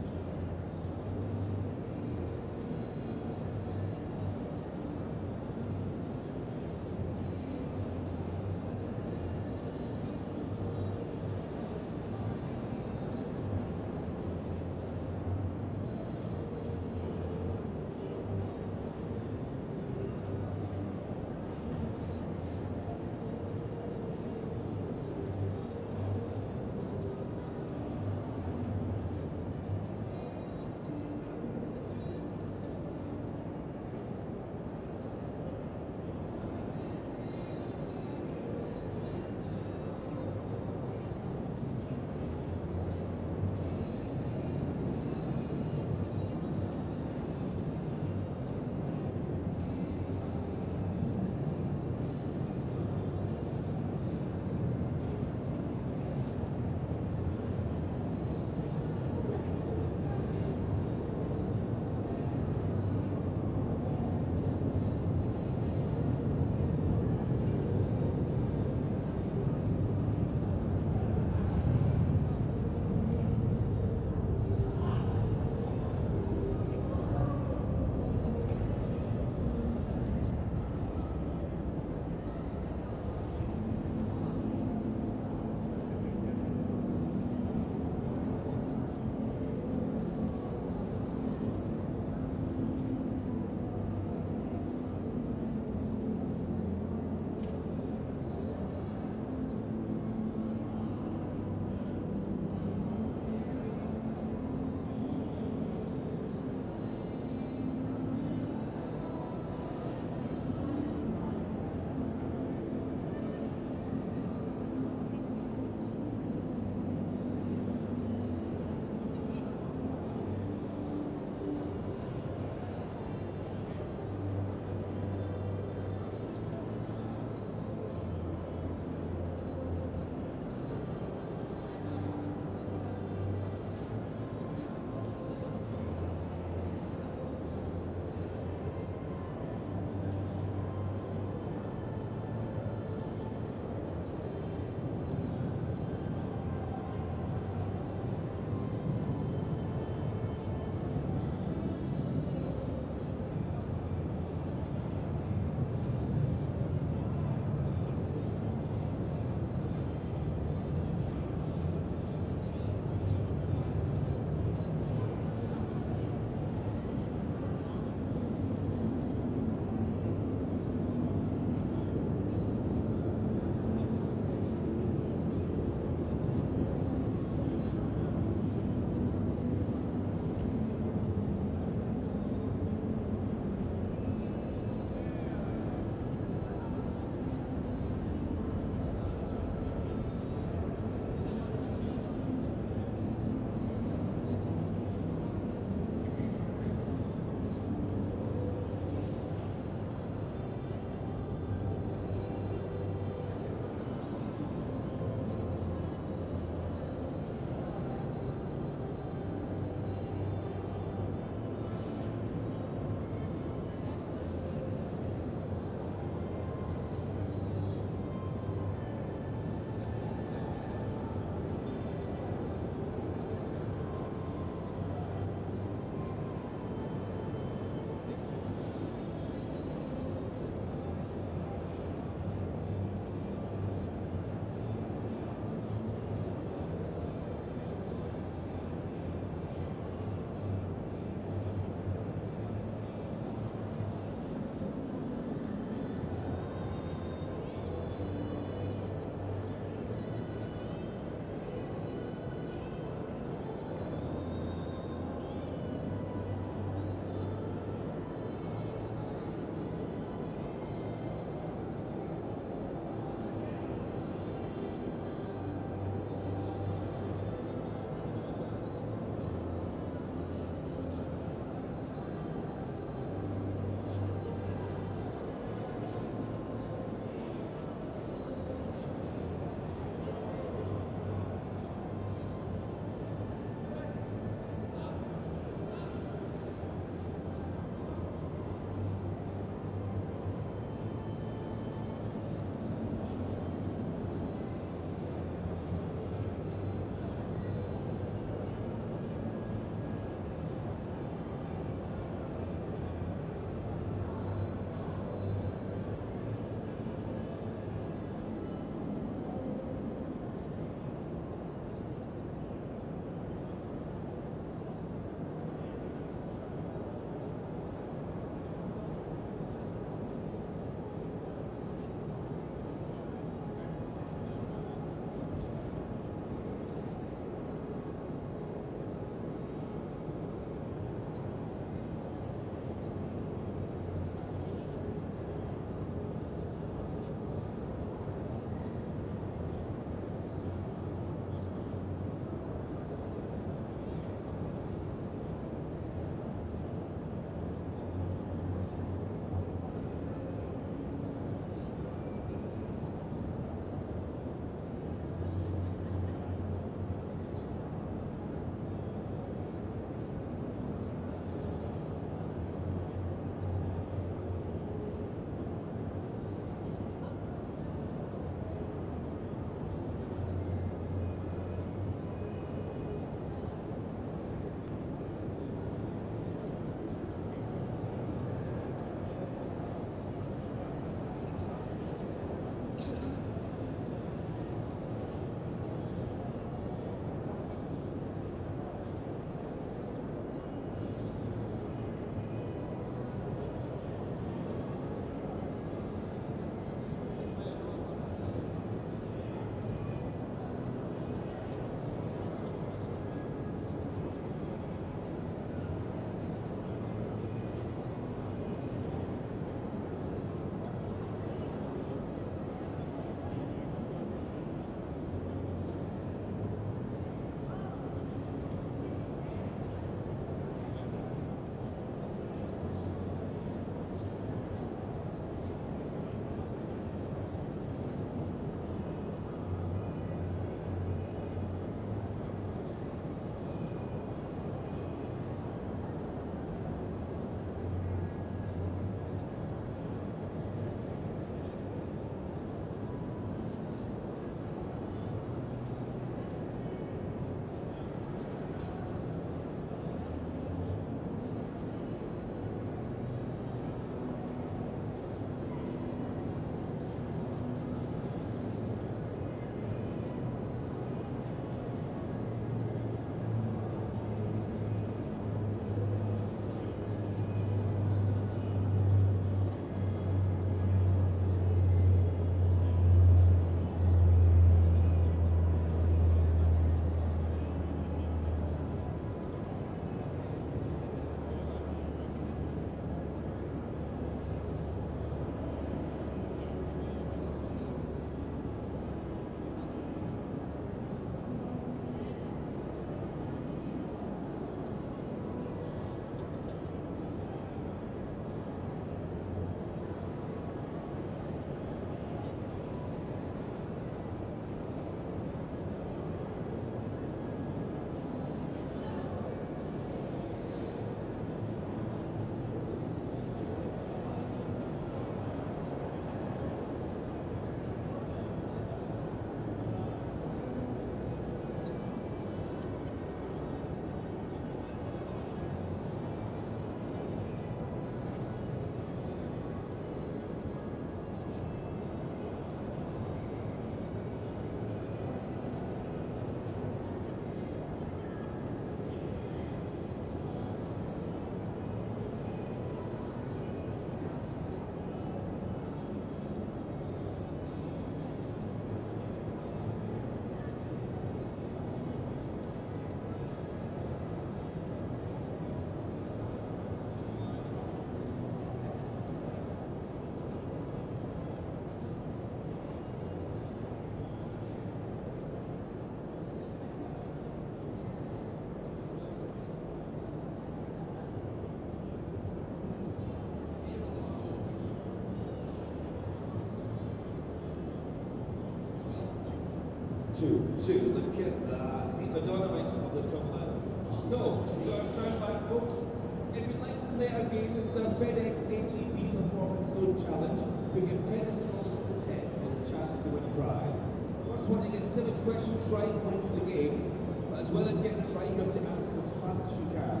to look at the Ziva Donovan of the drum line. So, your certified books, if you'd like to play our game, this is our FedEx ATP Performance Zone Challenge. We give 10 assistants to the test a chance to win a prize. First one to get seven questions right wins the game. But as well as getting it right, you have to answer as fast as you can.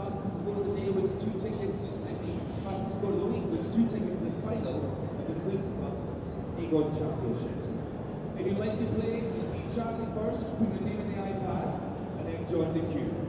Fastest score of the day wins two tickets. I see. Fastest score of the week wins two tickets in the final of the Queen's Club Aegon Championships. If you'd like to play, you see Charlie first, put your name in the iPad, and then join the queue.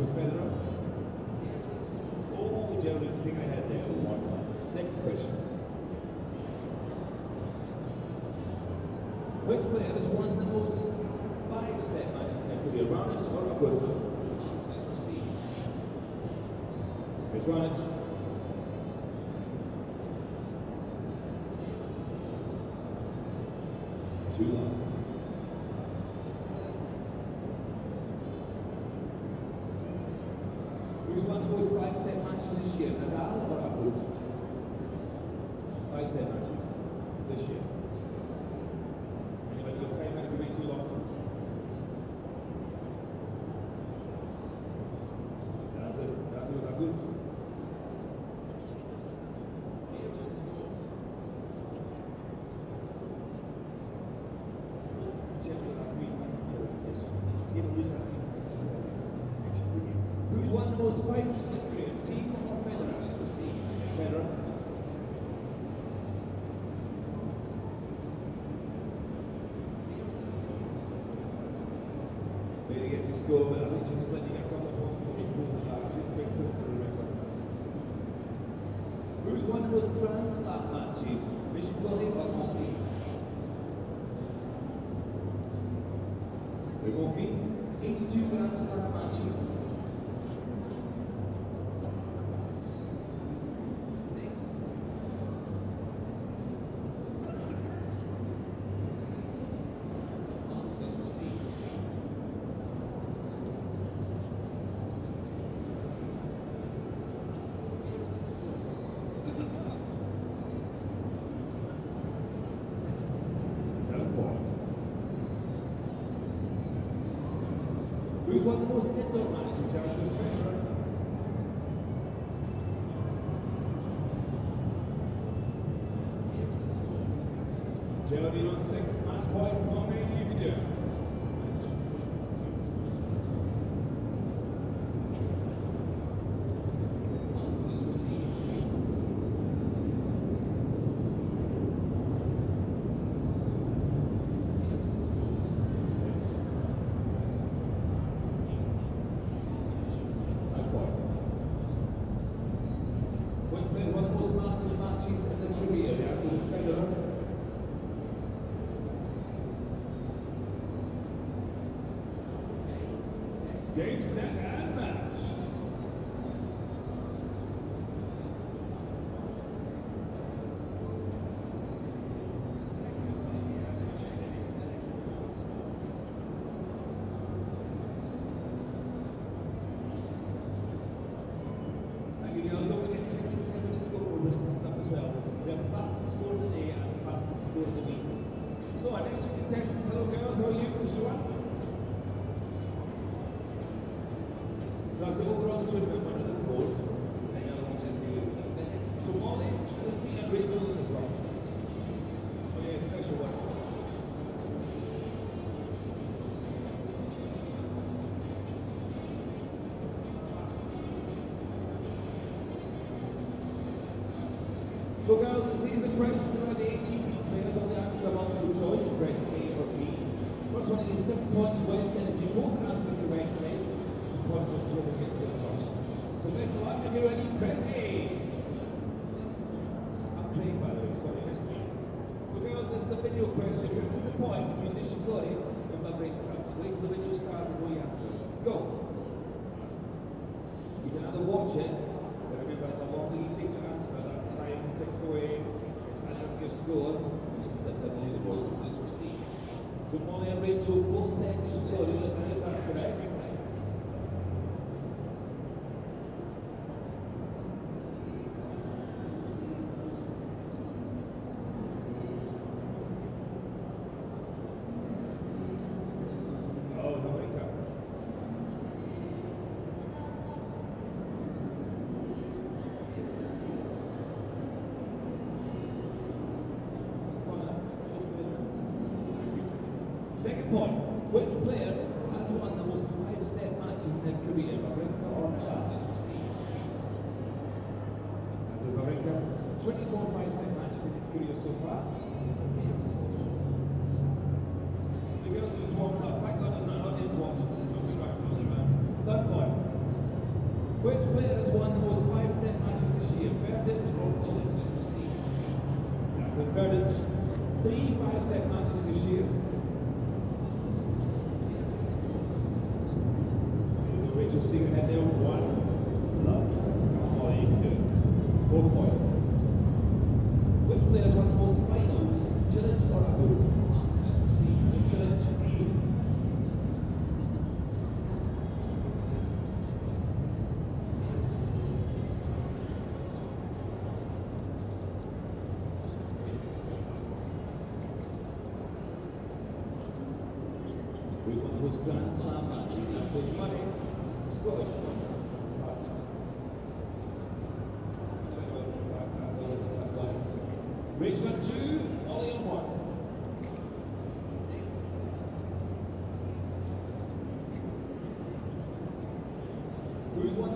Luis Pedro. Oh, gentlemen, stick ahead there. One Second question. Which player has won the most five-set matches? That could be Raonic or Agudo. Answers received. Here's Raonic. 82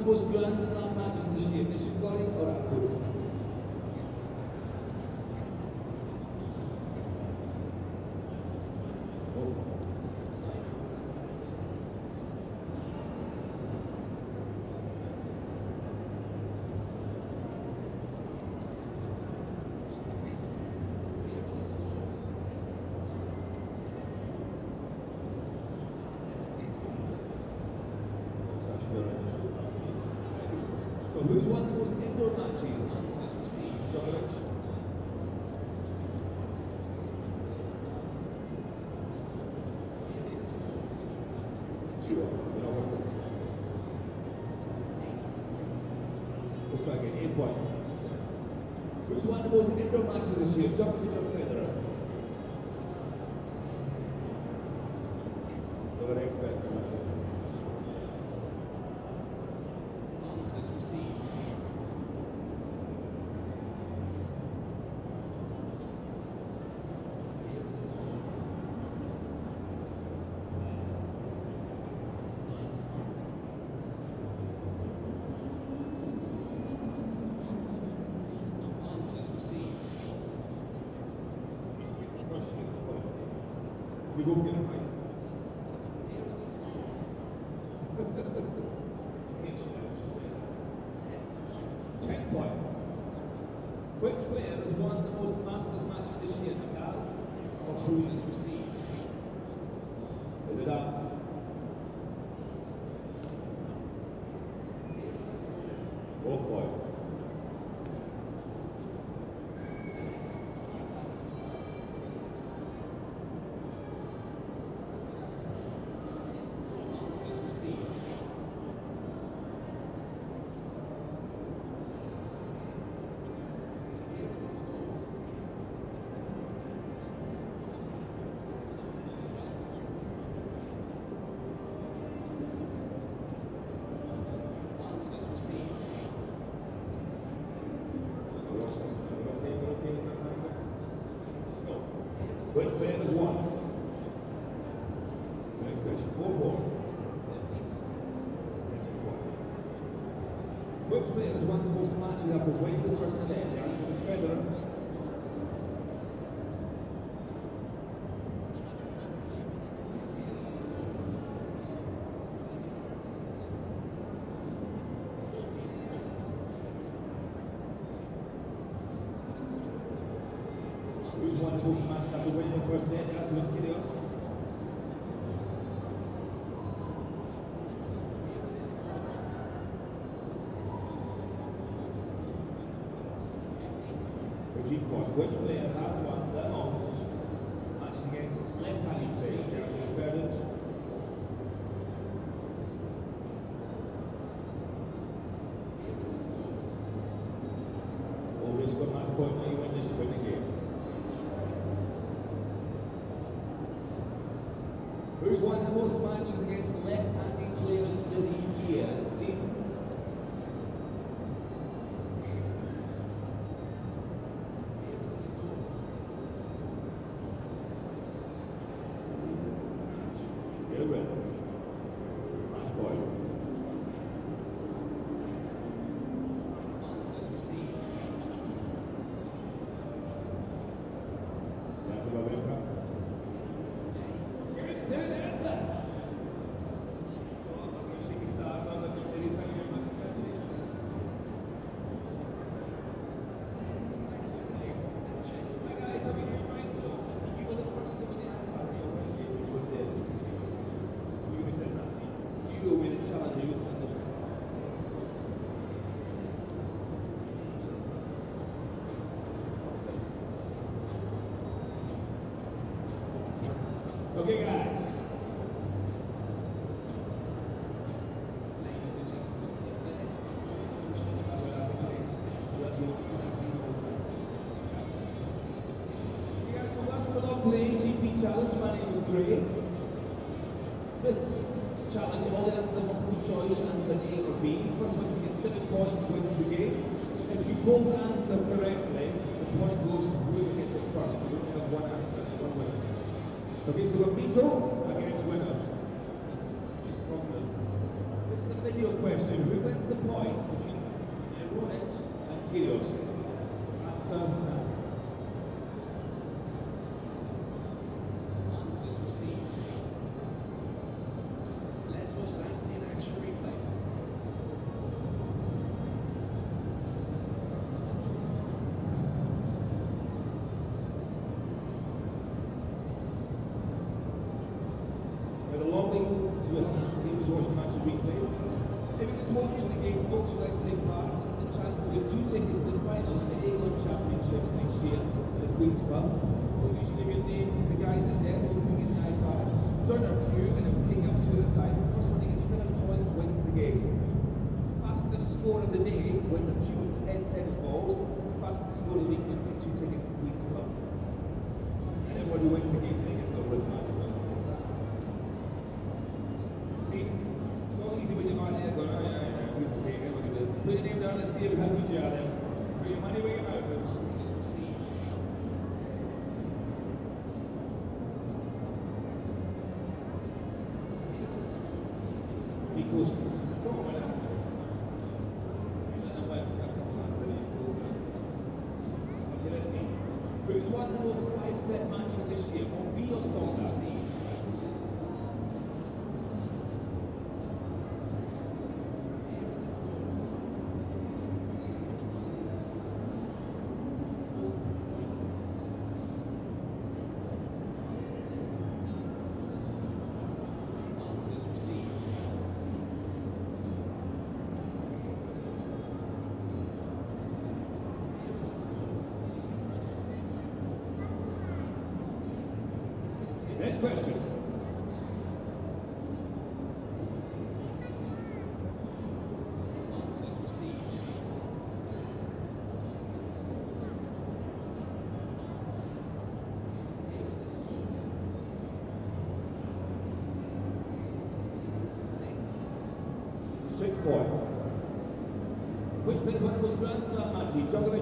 Who's won you. You know what? Let's try again. Eight point. Who's won the most indoor matches this year? Djokovic or Federer? You're an expert. Ligou o man is one. Next pitch, full four. Brooks player has won the most matches after winning the first set since Federer. One, você e as suas crianças. Eu digo, ó, continue großzügiges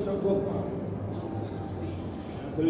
matches? Djokovic or Goffin? Answers received. For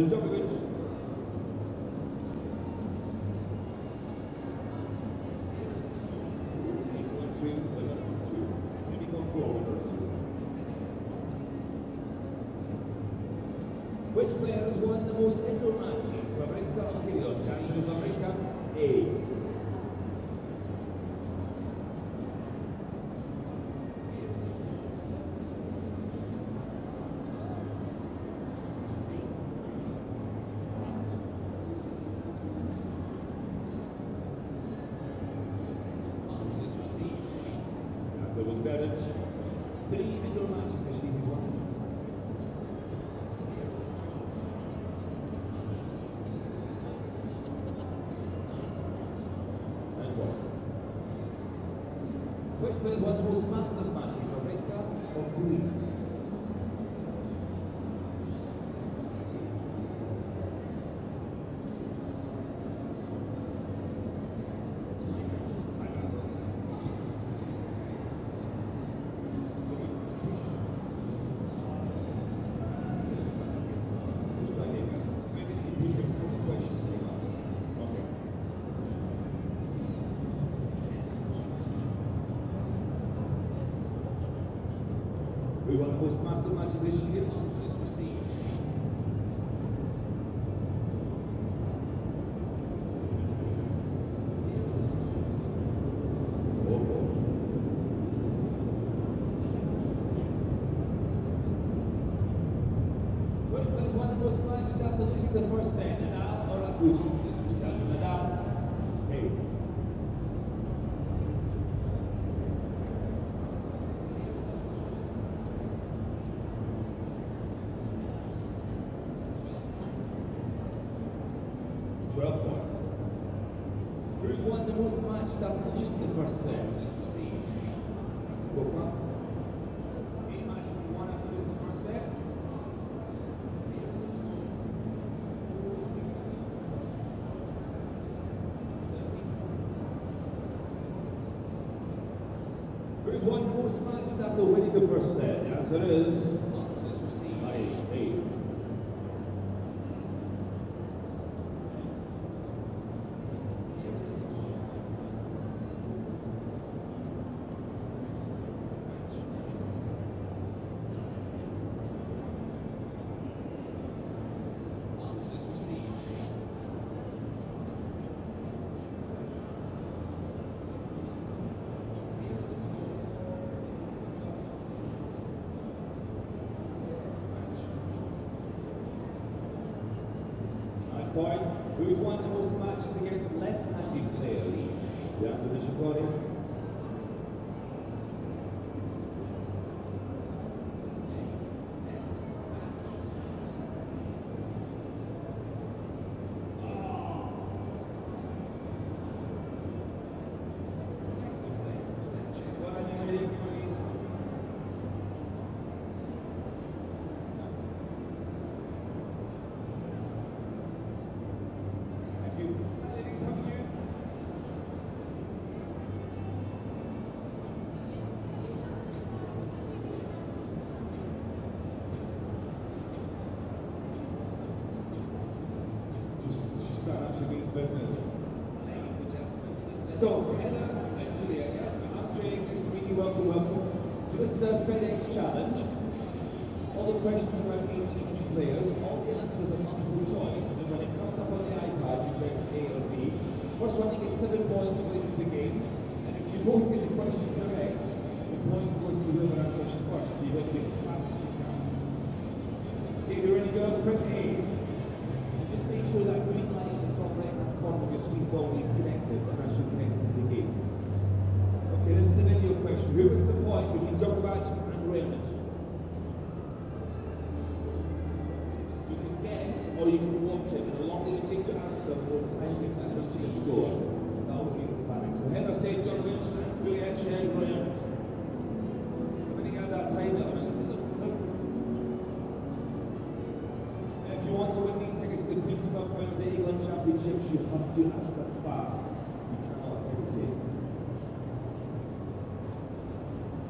you have to answer fast. You cannot hesitate.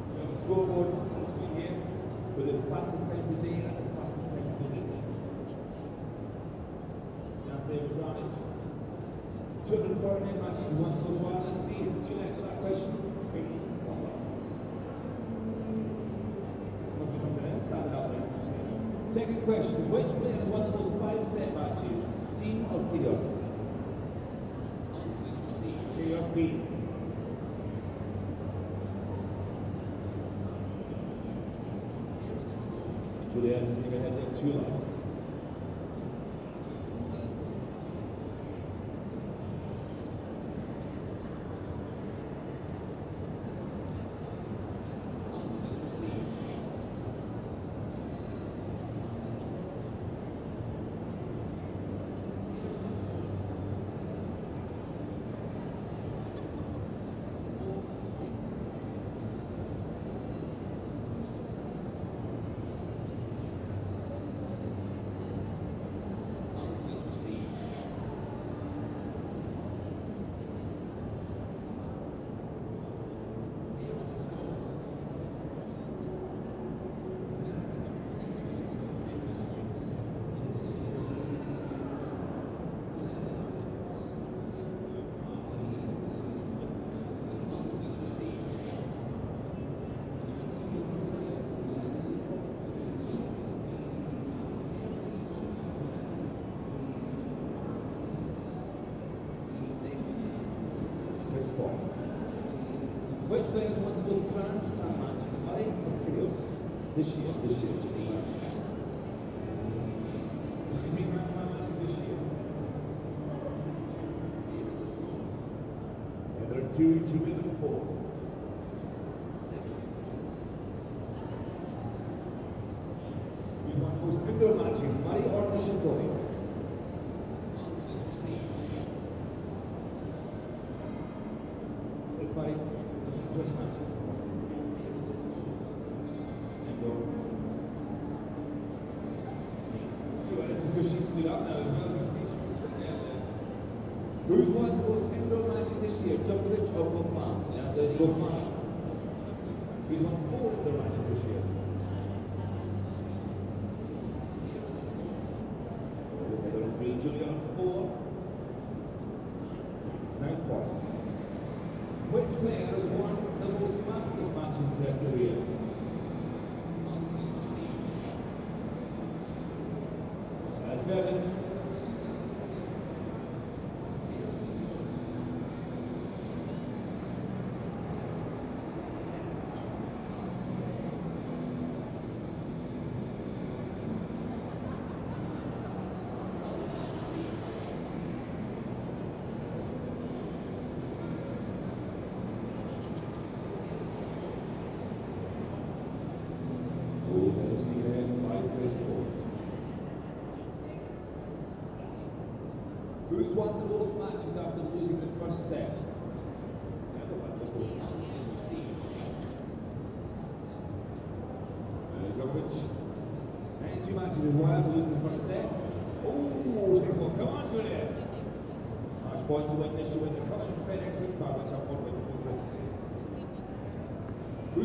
We have a scoreboard on the screen here with the fastest times of the day and the fastest times of the week. That's David Ronage. 249 won so far. Let's see. Do you like that question? Second question, which Yeah, last time I was somebody, this year, this year. Two, two in the fourth.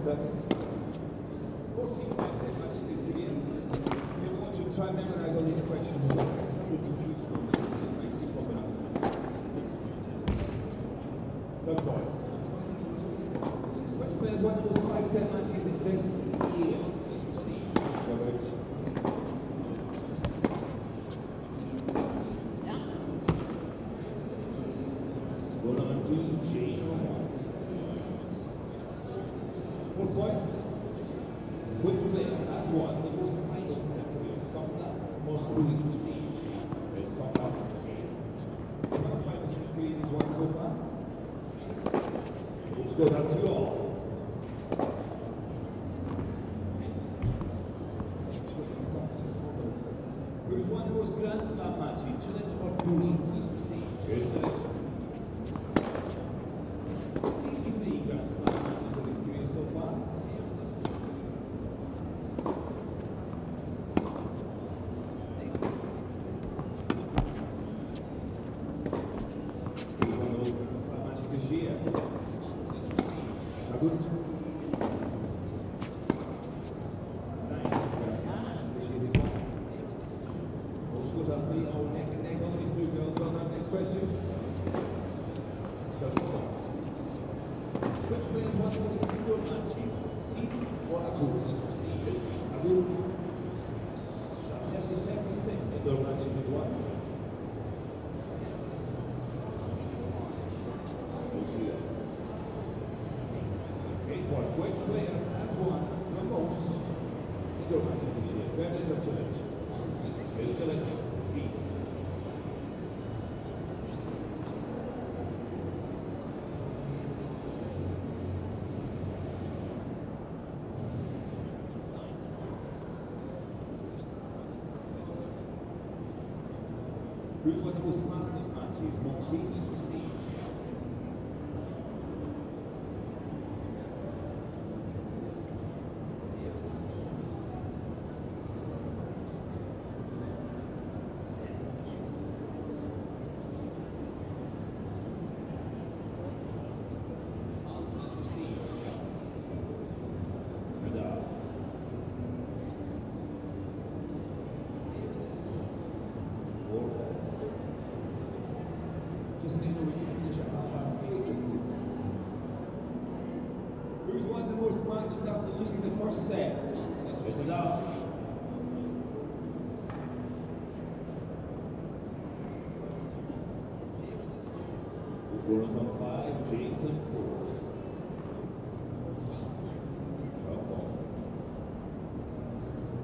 seconds.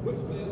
Where's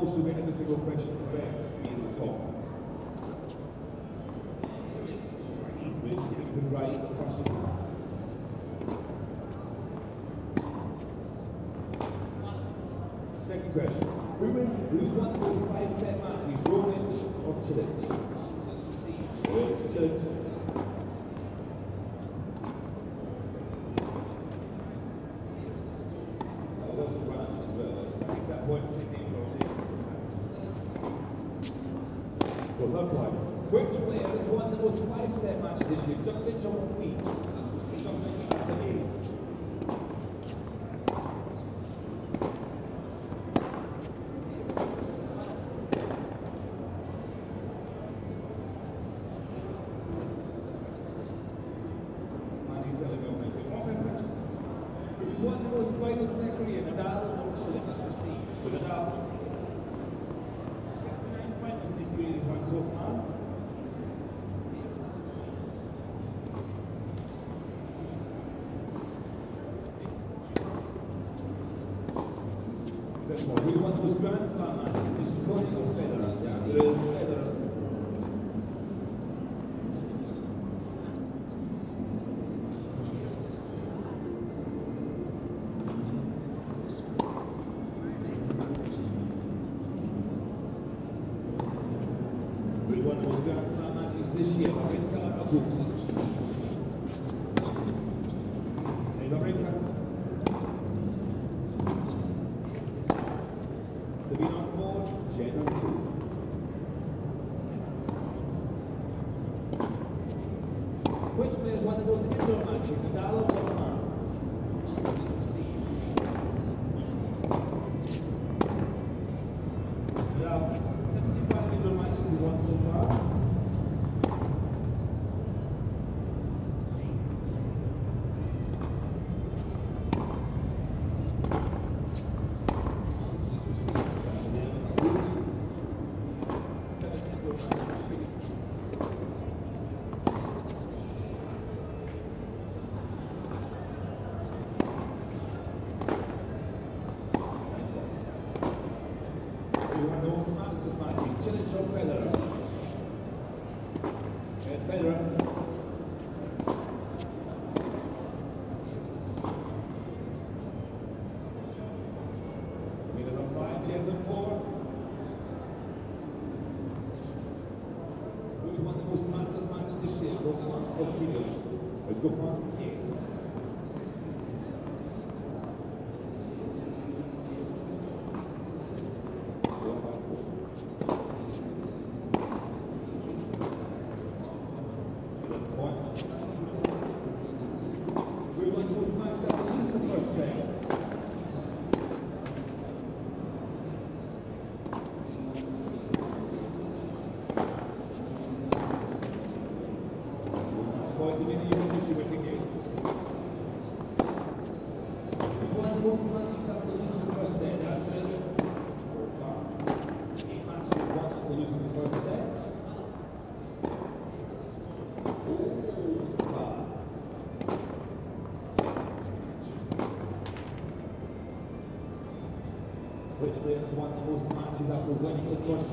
to every single question in the right. Second question. Who wins, who's won the most five-set matches, Roglic or Cilic? Which player has won the most five-set matches this year? pouco mais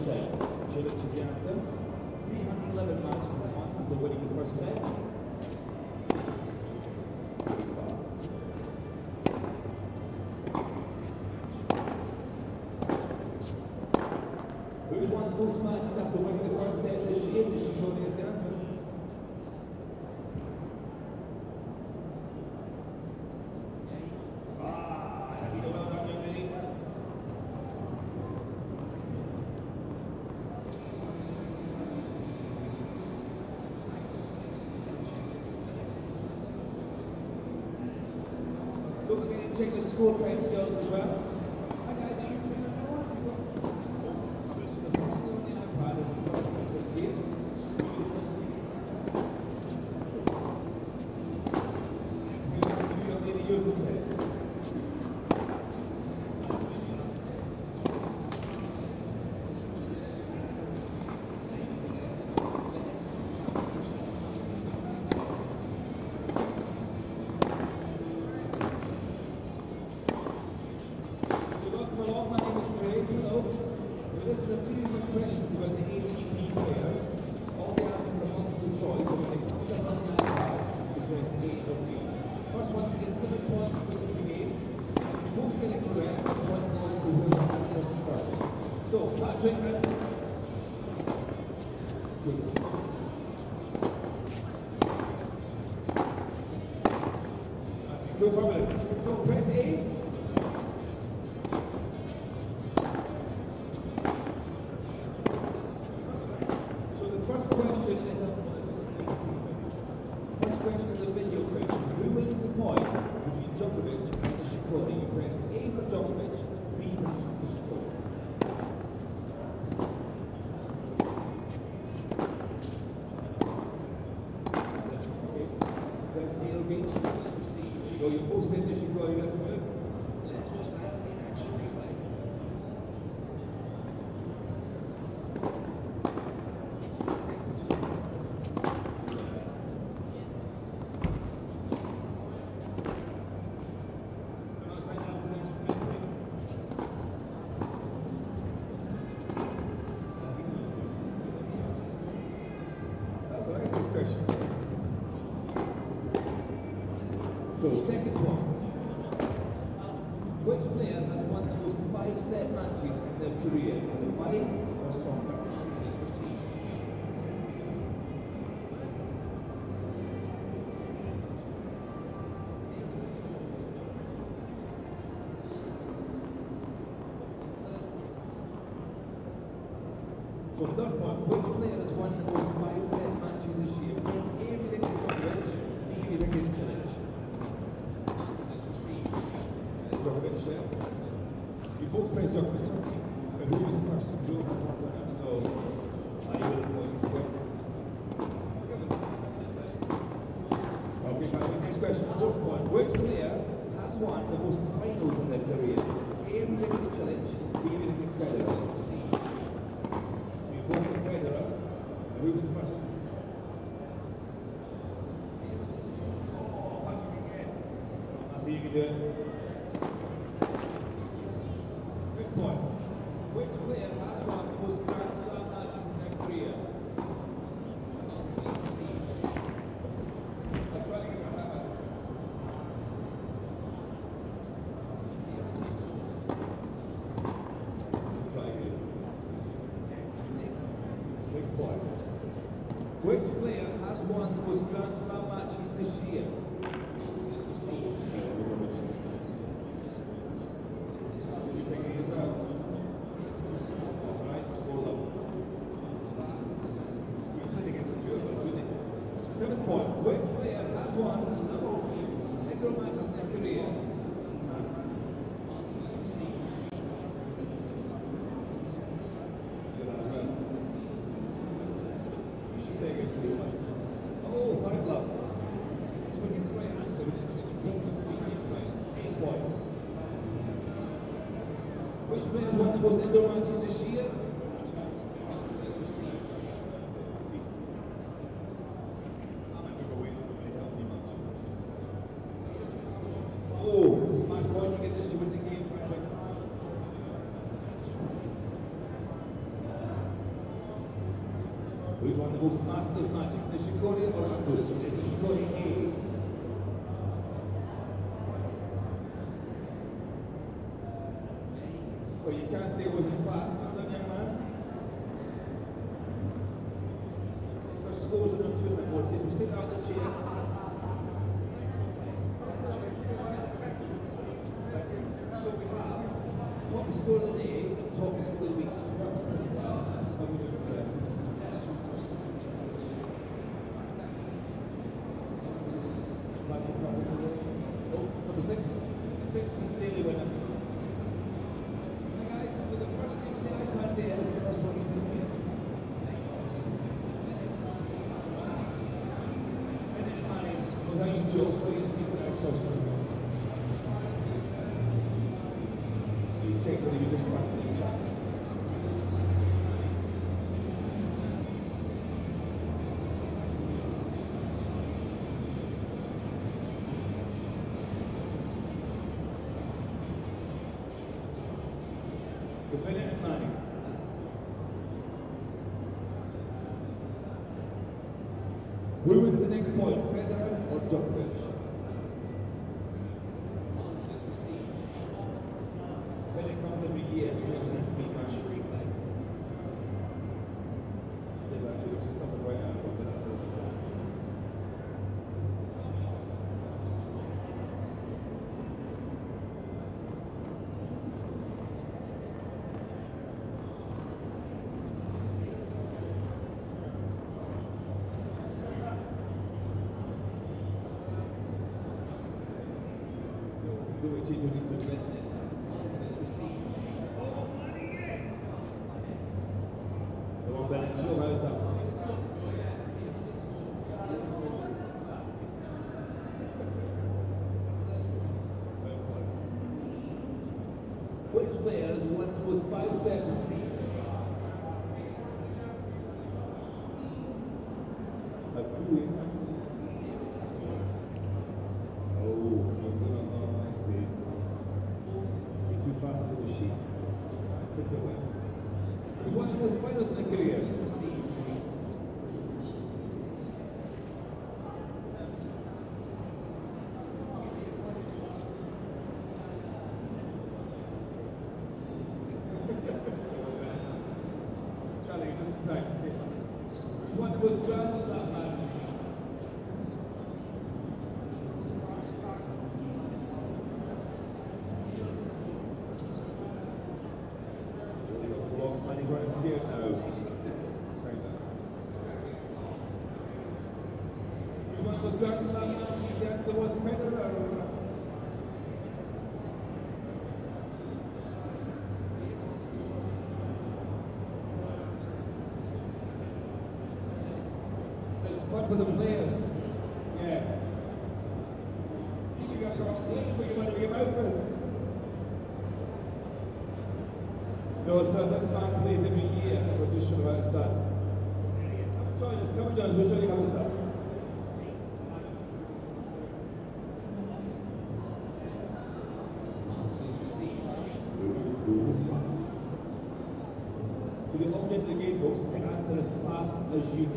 Check the score times, girls, third one, which player won the most five-set matches this year? Press A with the picture Rich, B with the picture Rich. Answers received. Djokovic. to the ones fazer uso continue so this man plays every year at audition about his dad. I'm trying, it's coming down, we'll show you how it's done. To the object of the game, folks, to answer as fast as you can.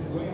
Thank you.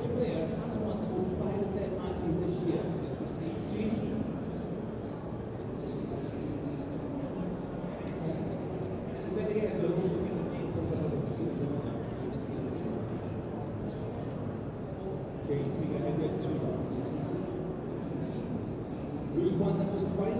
Which player has won the most five-set matches this year since received Jesus? Who's won the most fights?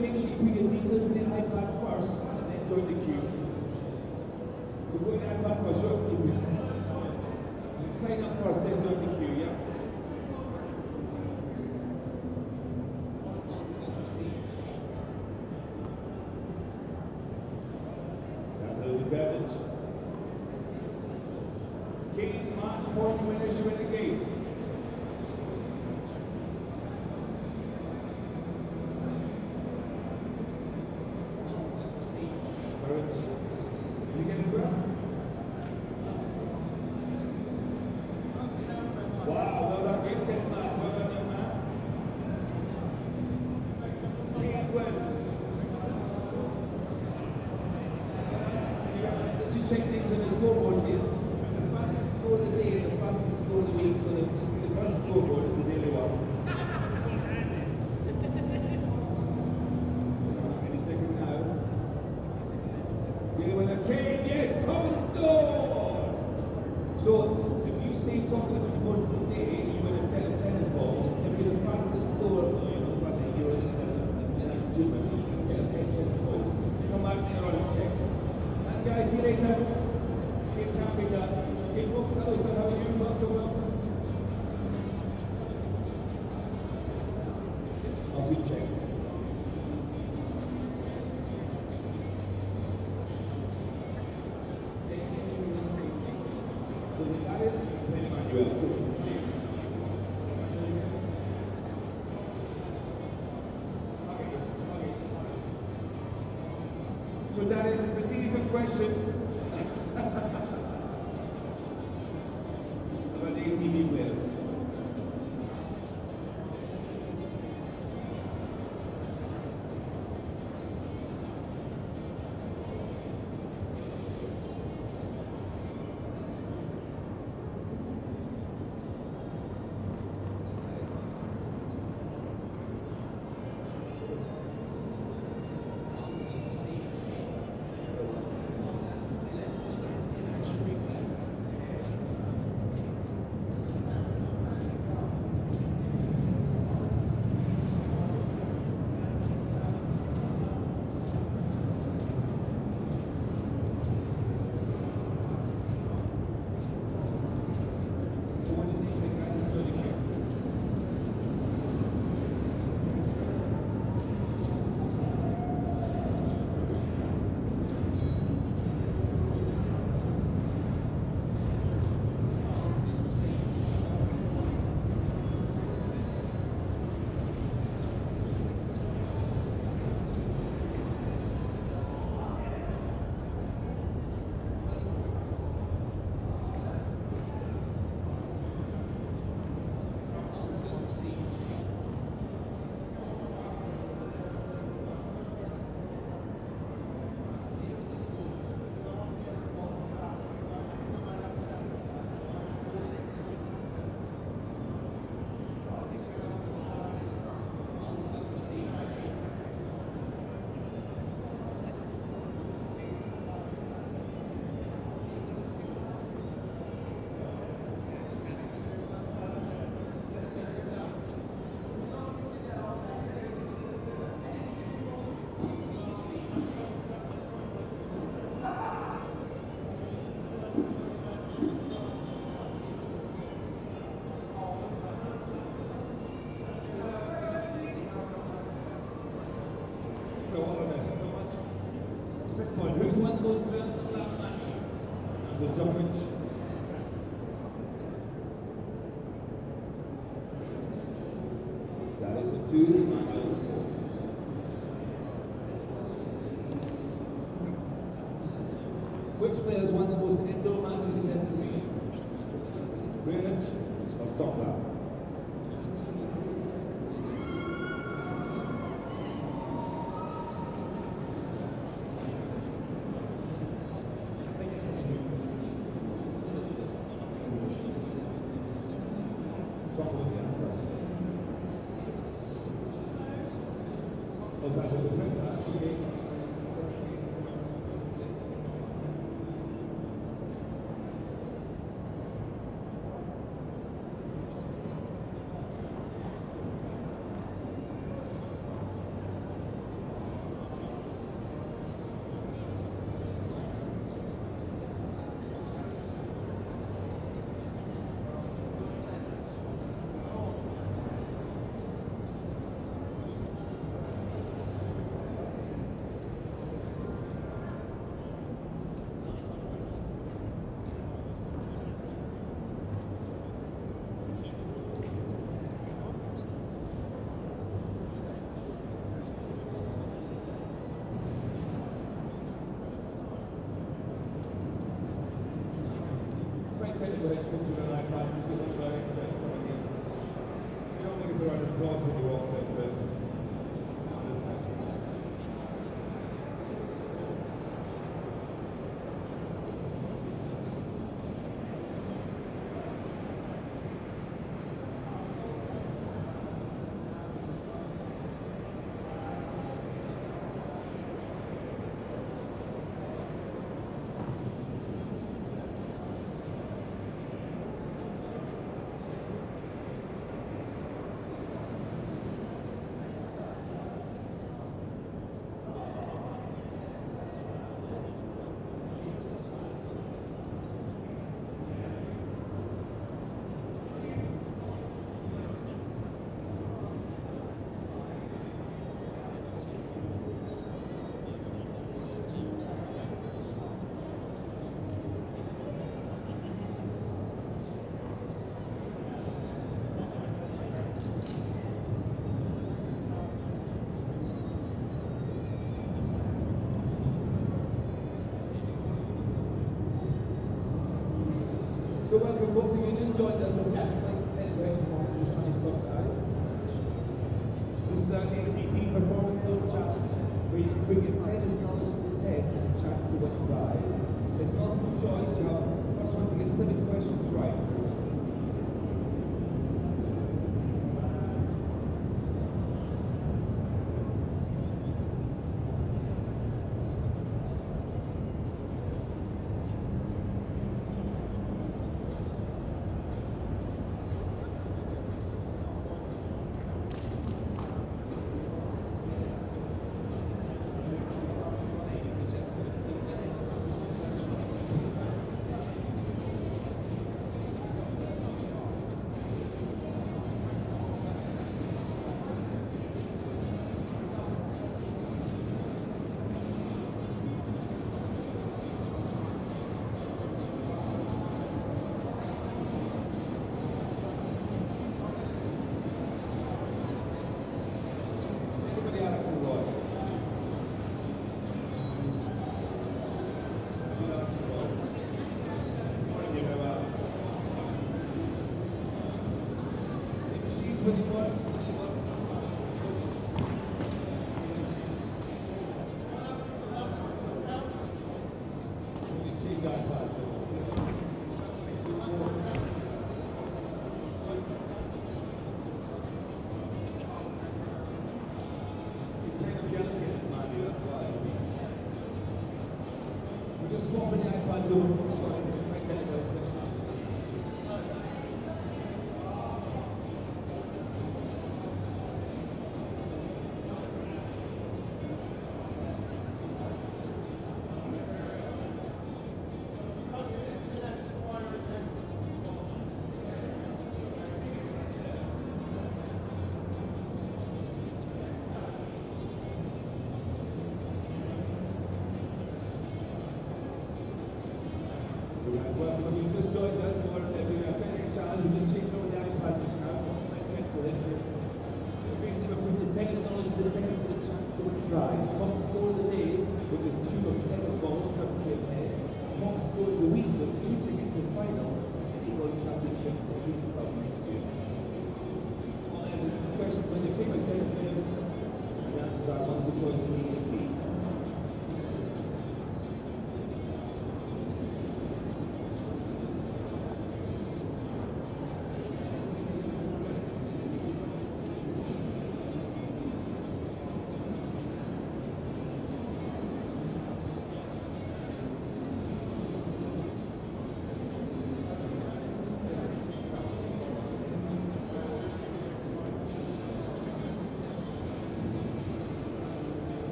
joined us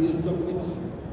matches after Ian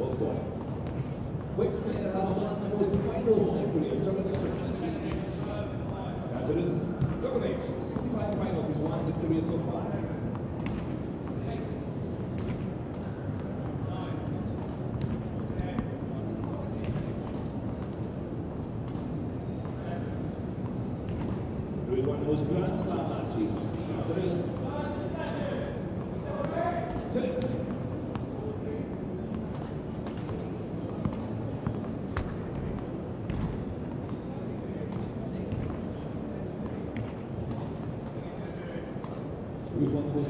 Well done. Which player has won the most finals in their career? Djokovic 65 finals he's won in so far. Who has won the most Grand Slam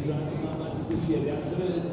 Wir haben es bis hier. Wir haben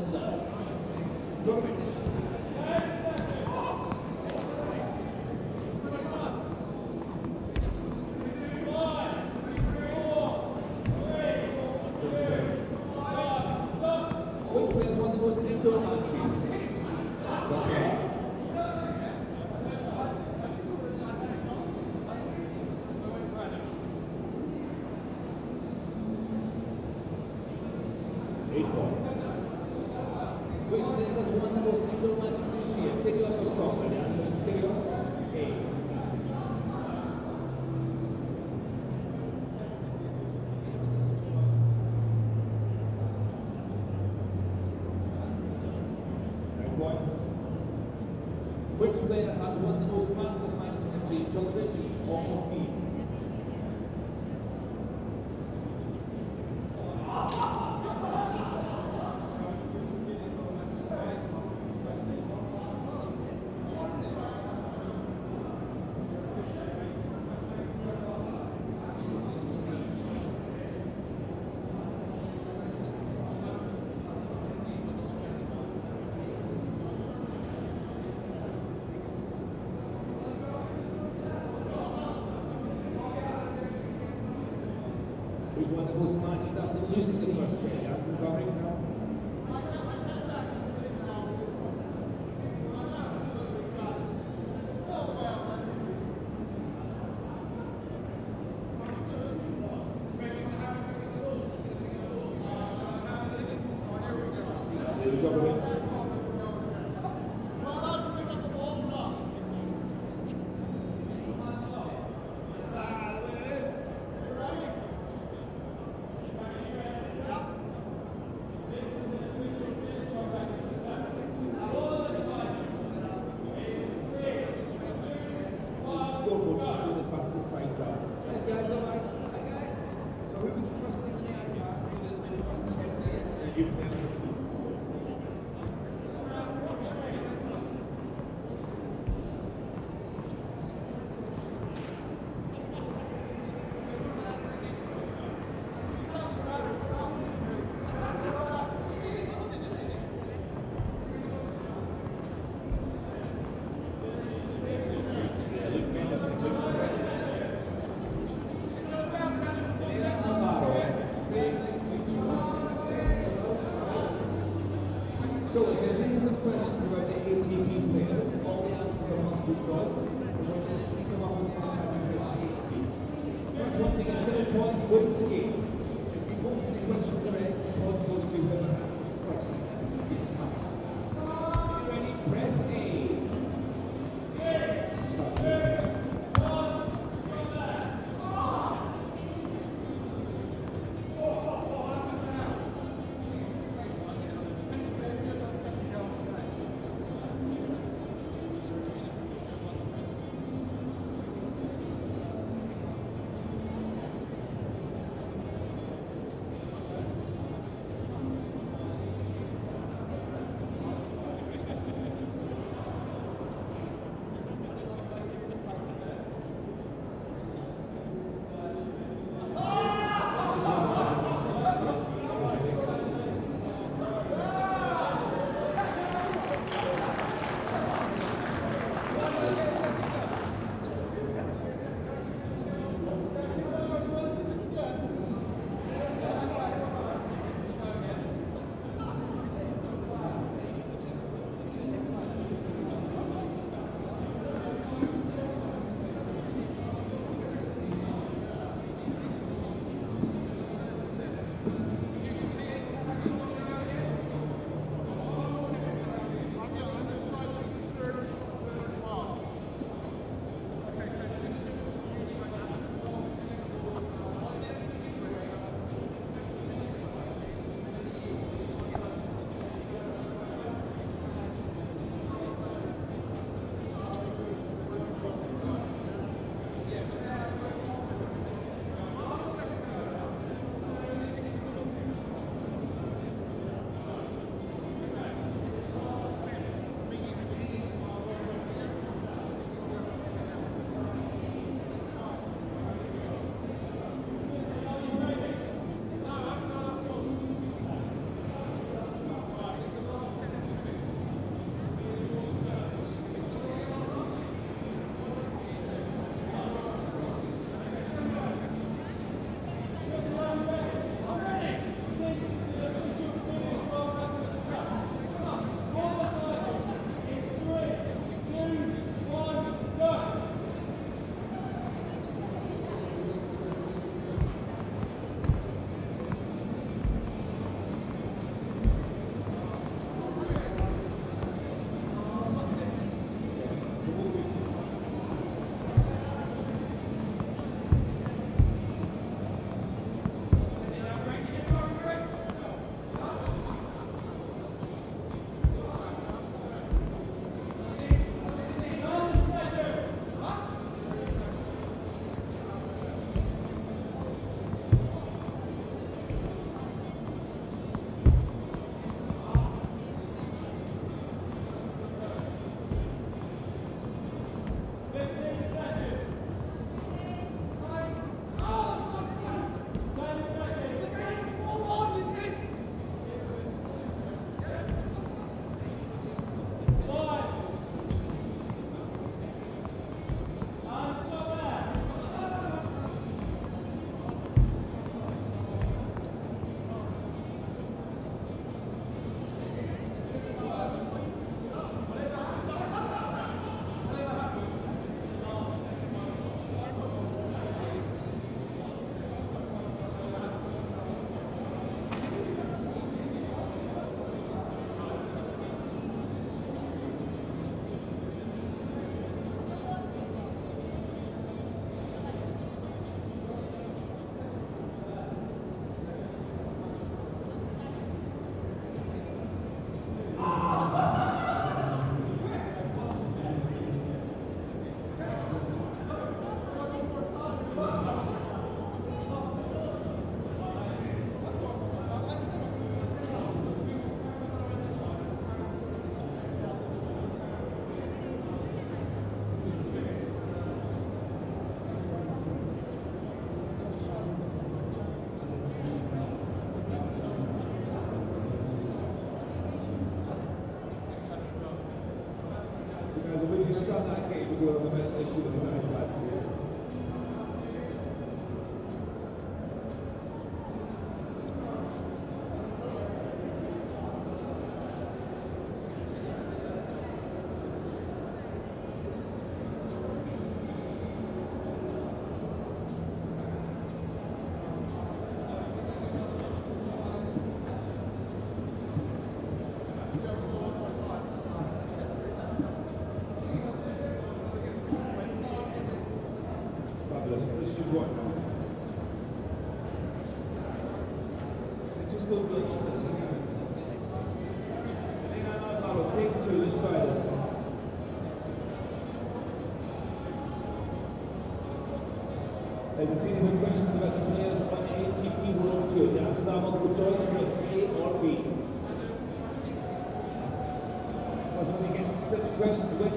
again,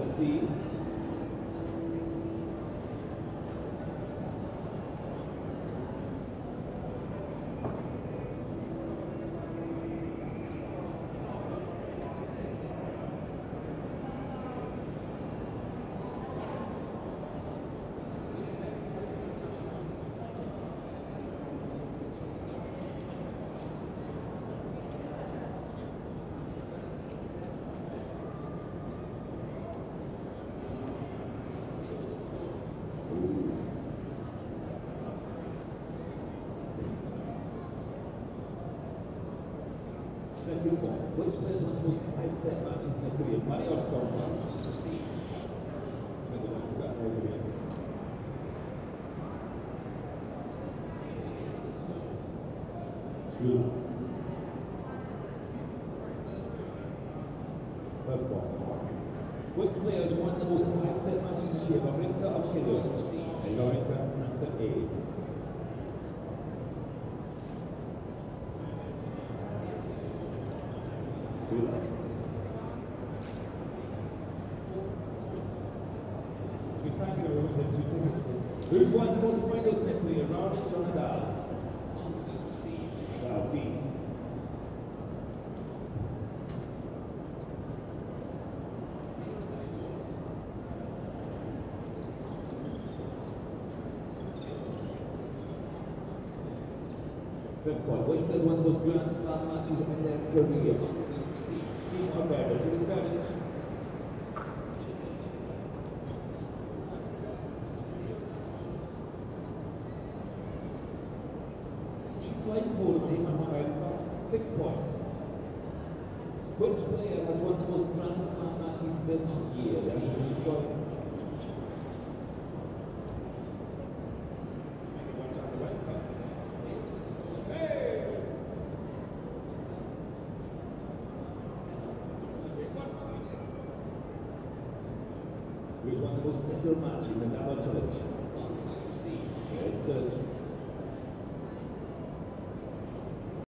así good. Pode, hoje preso uma dos grandes lá no Matiz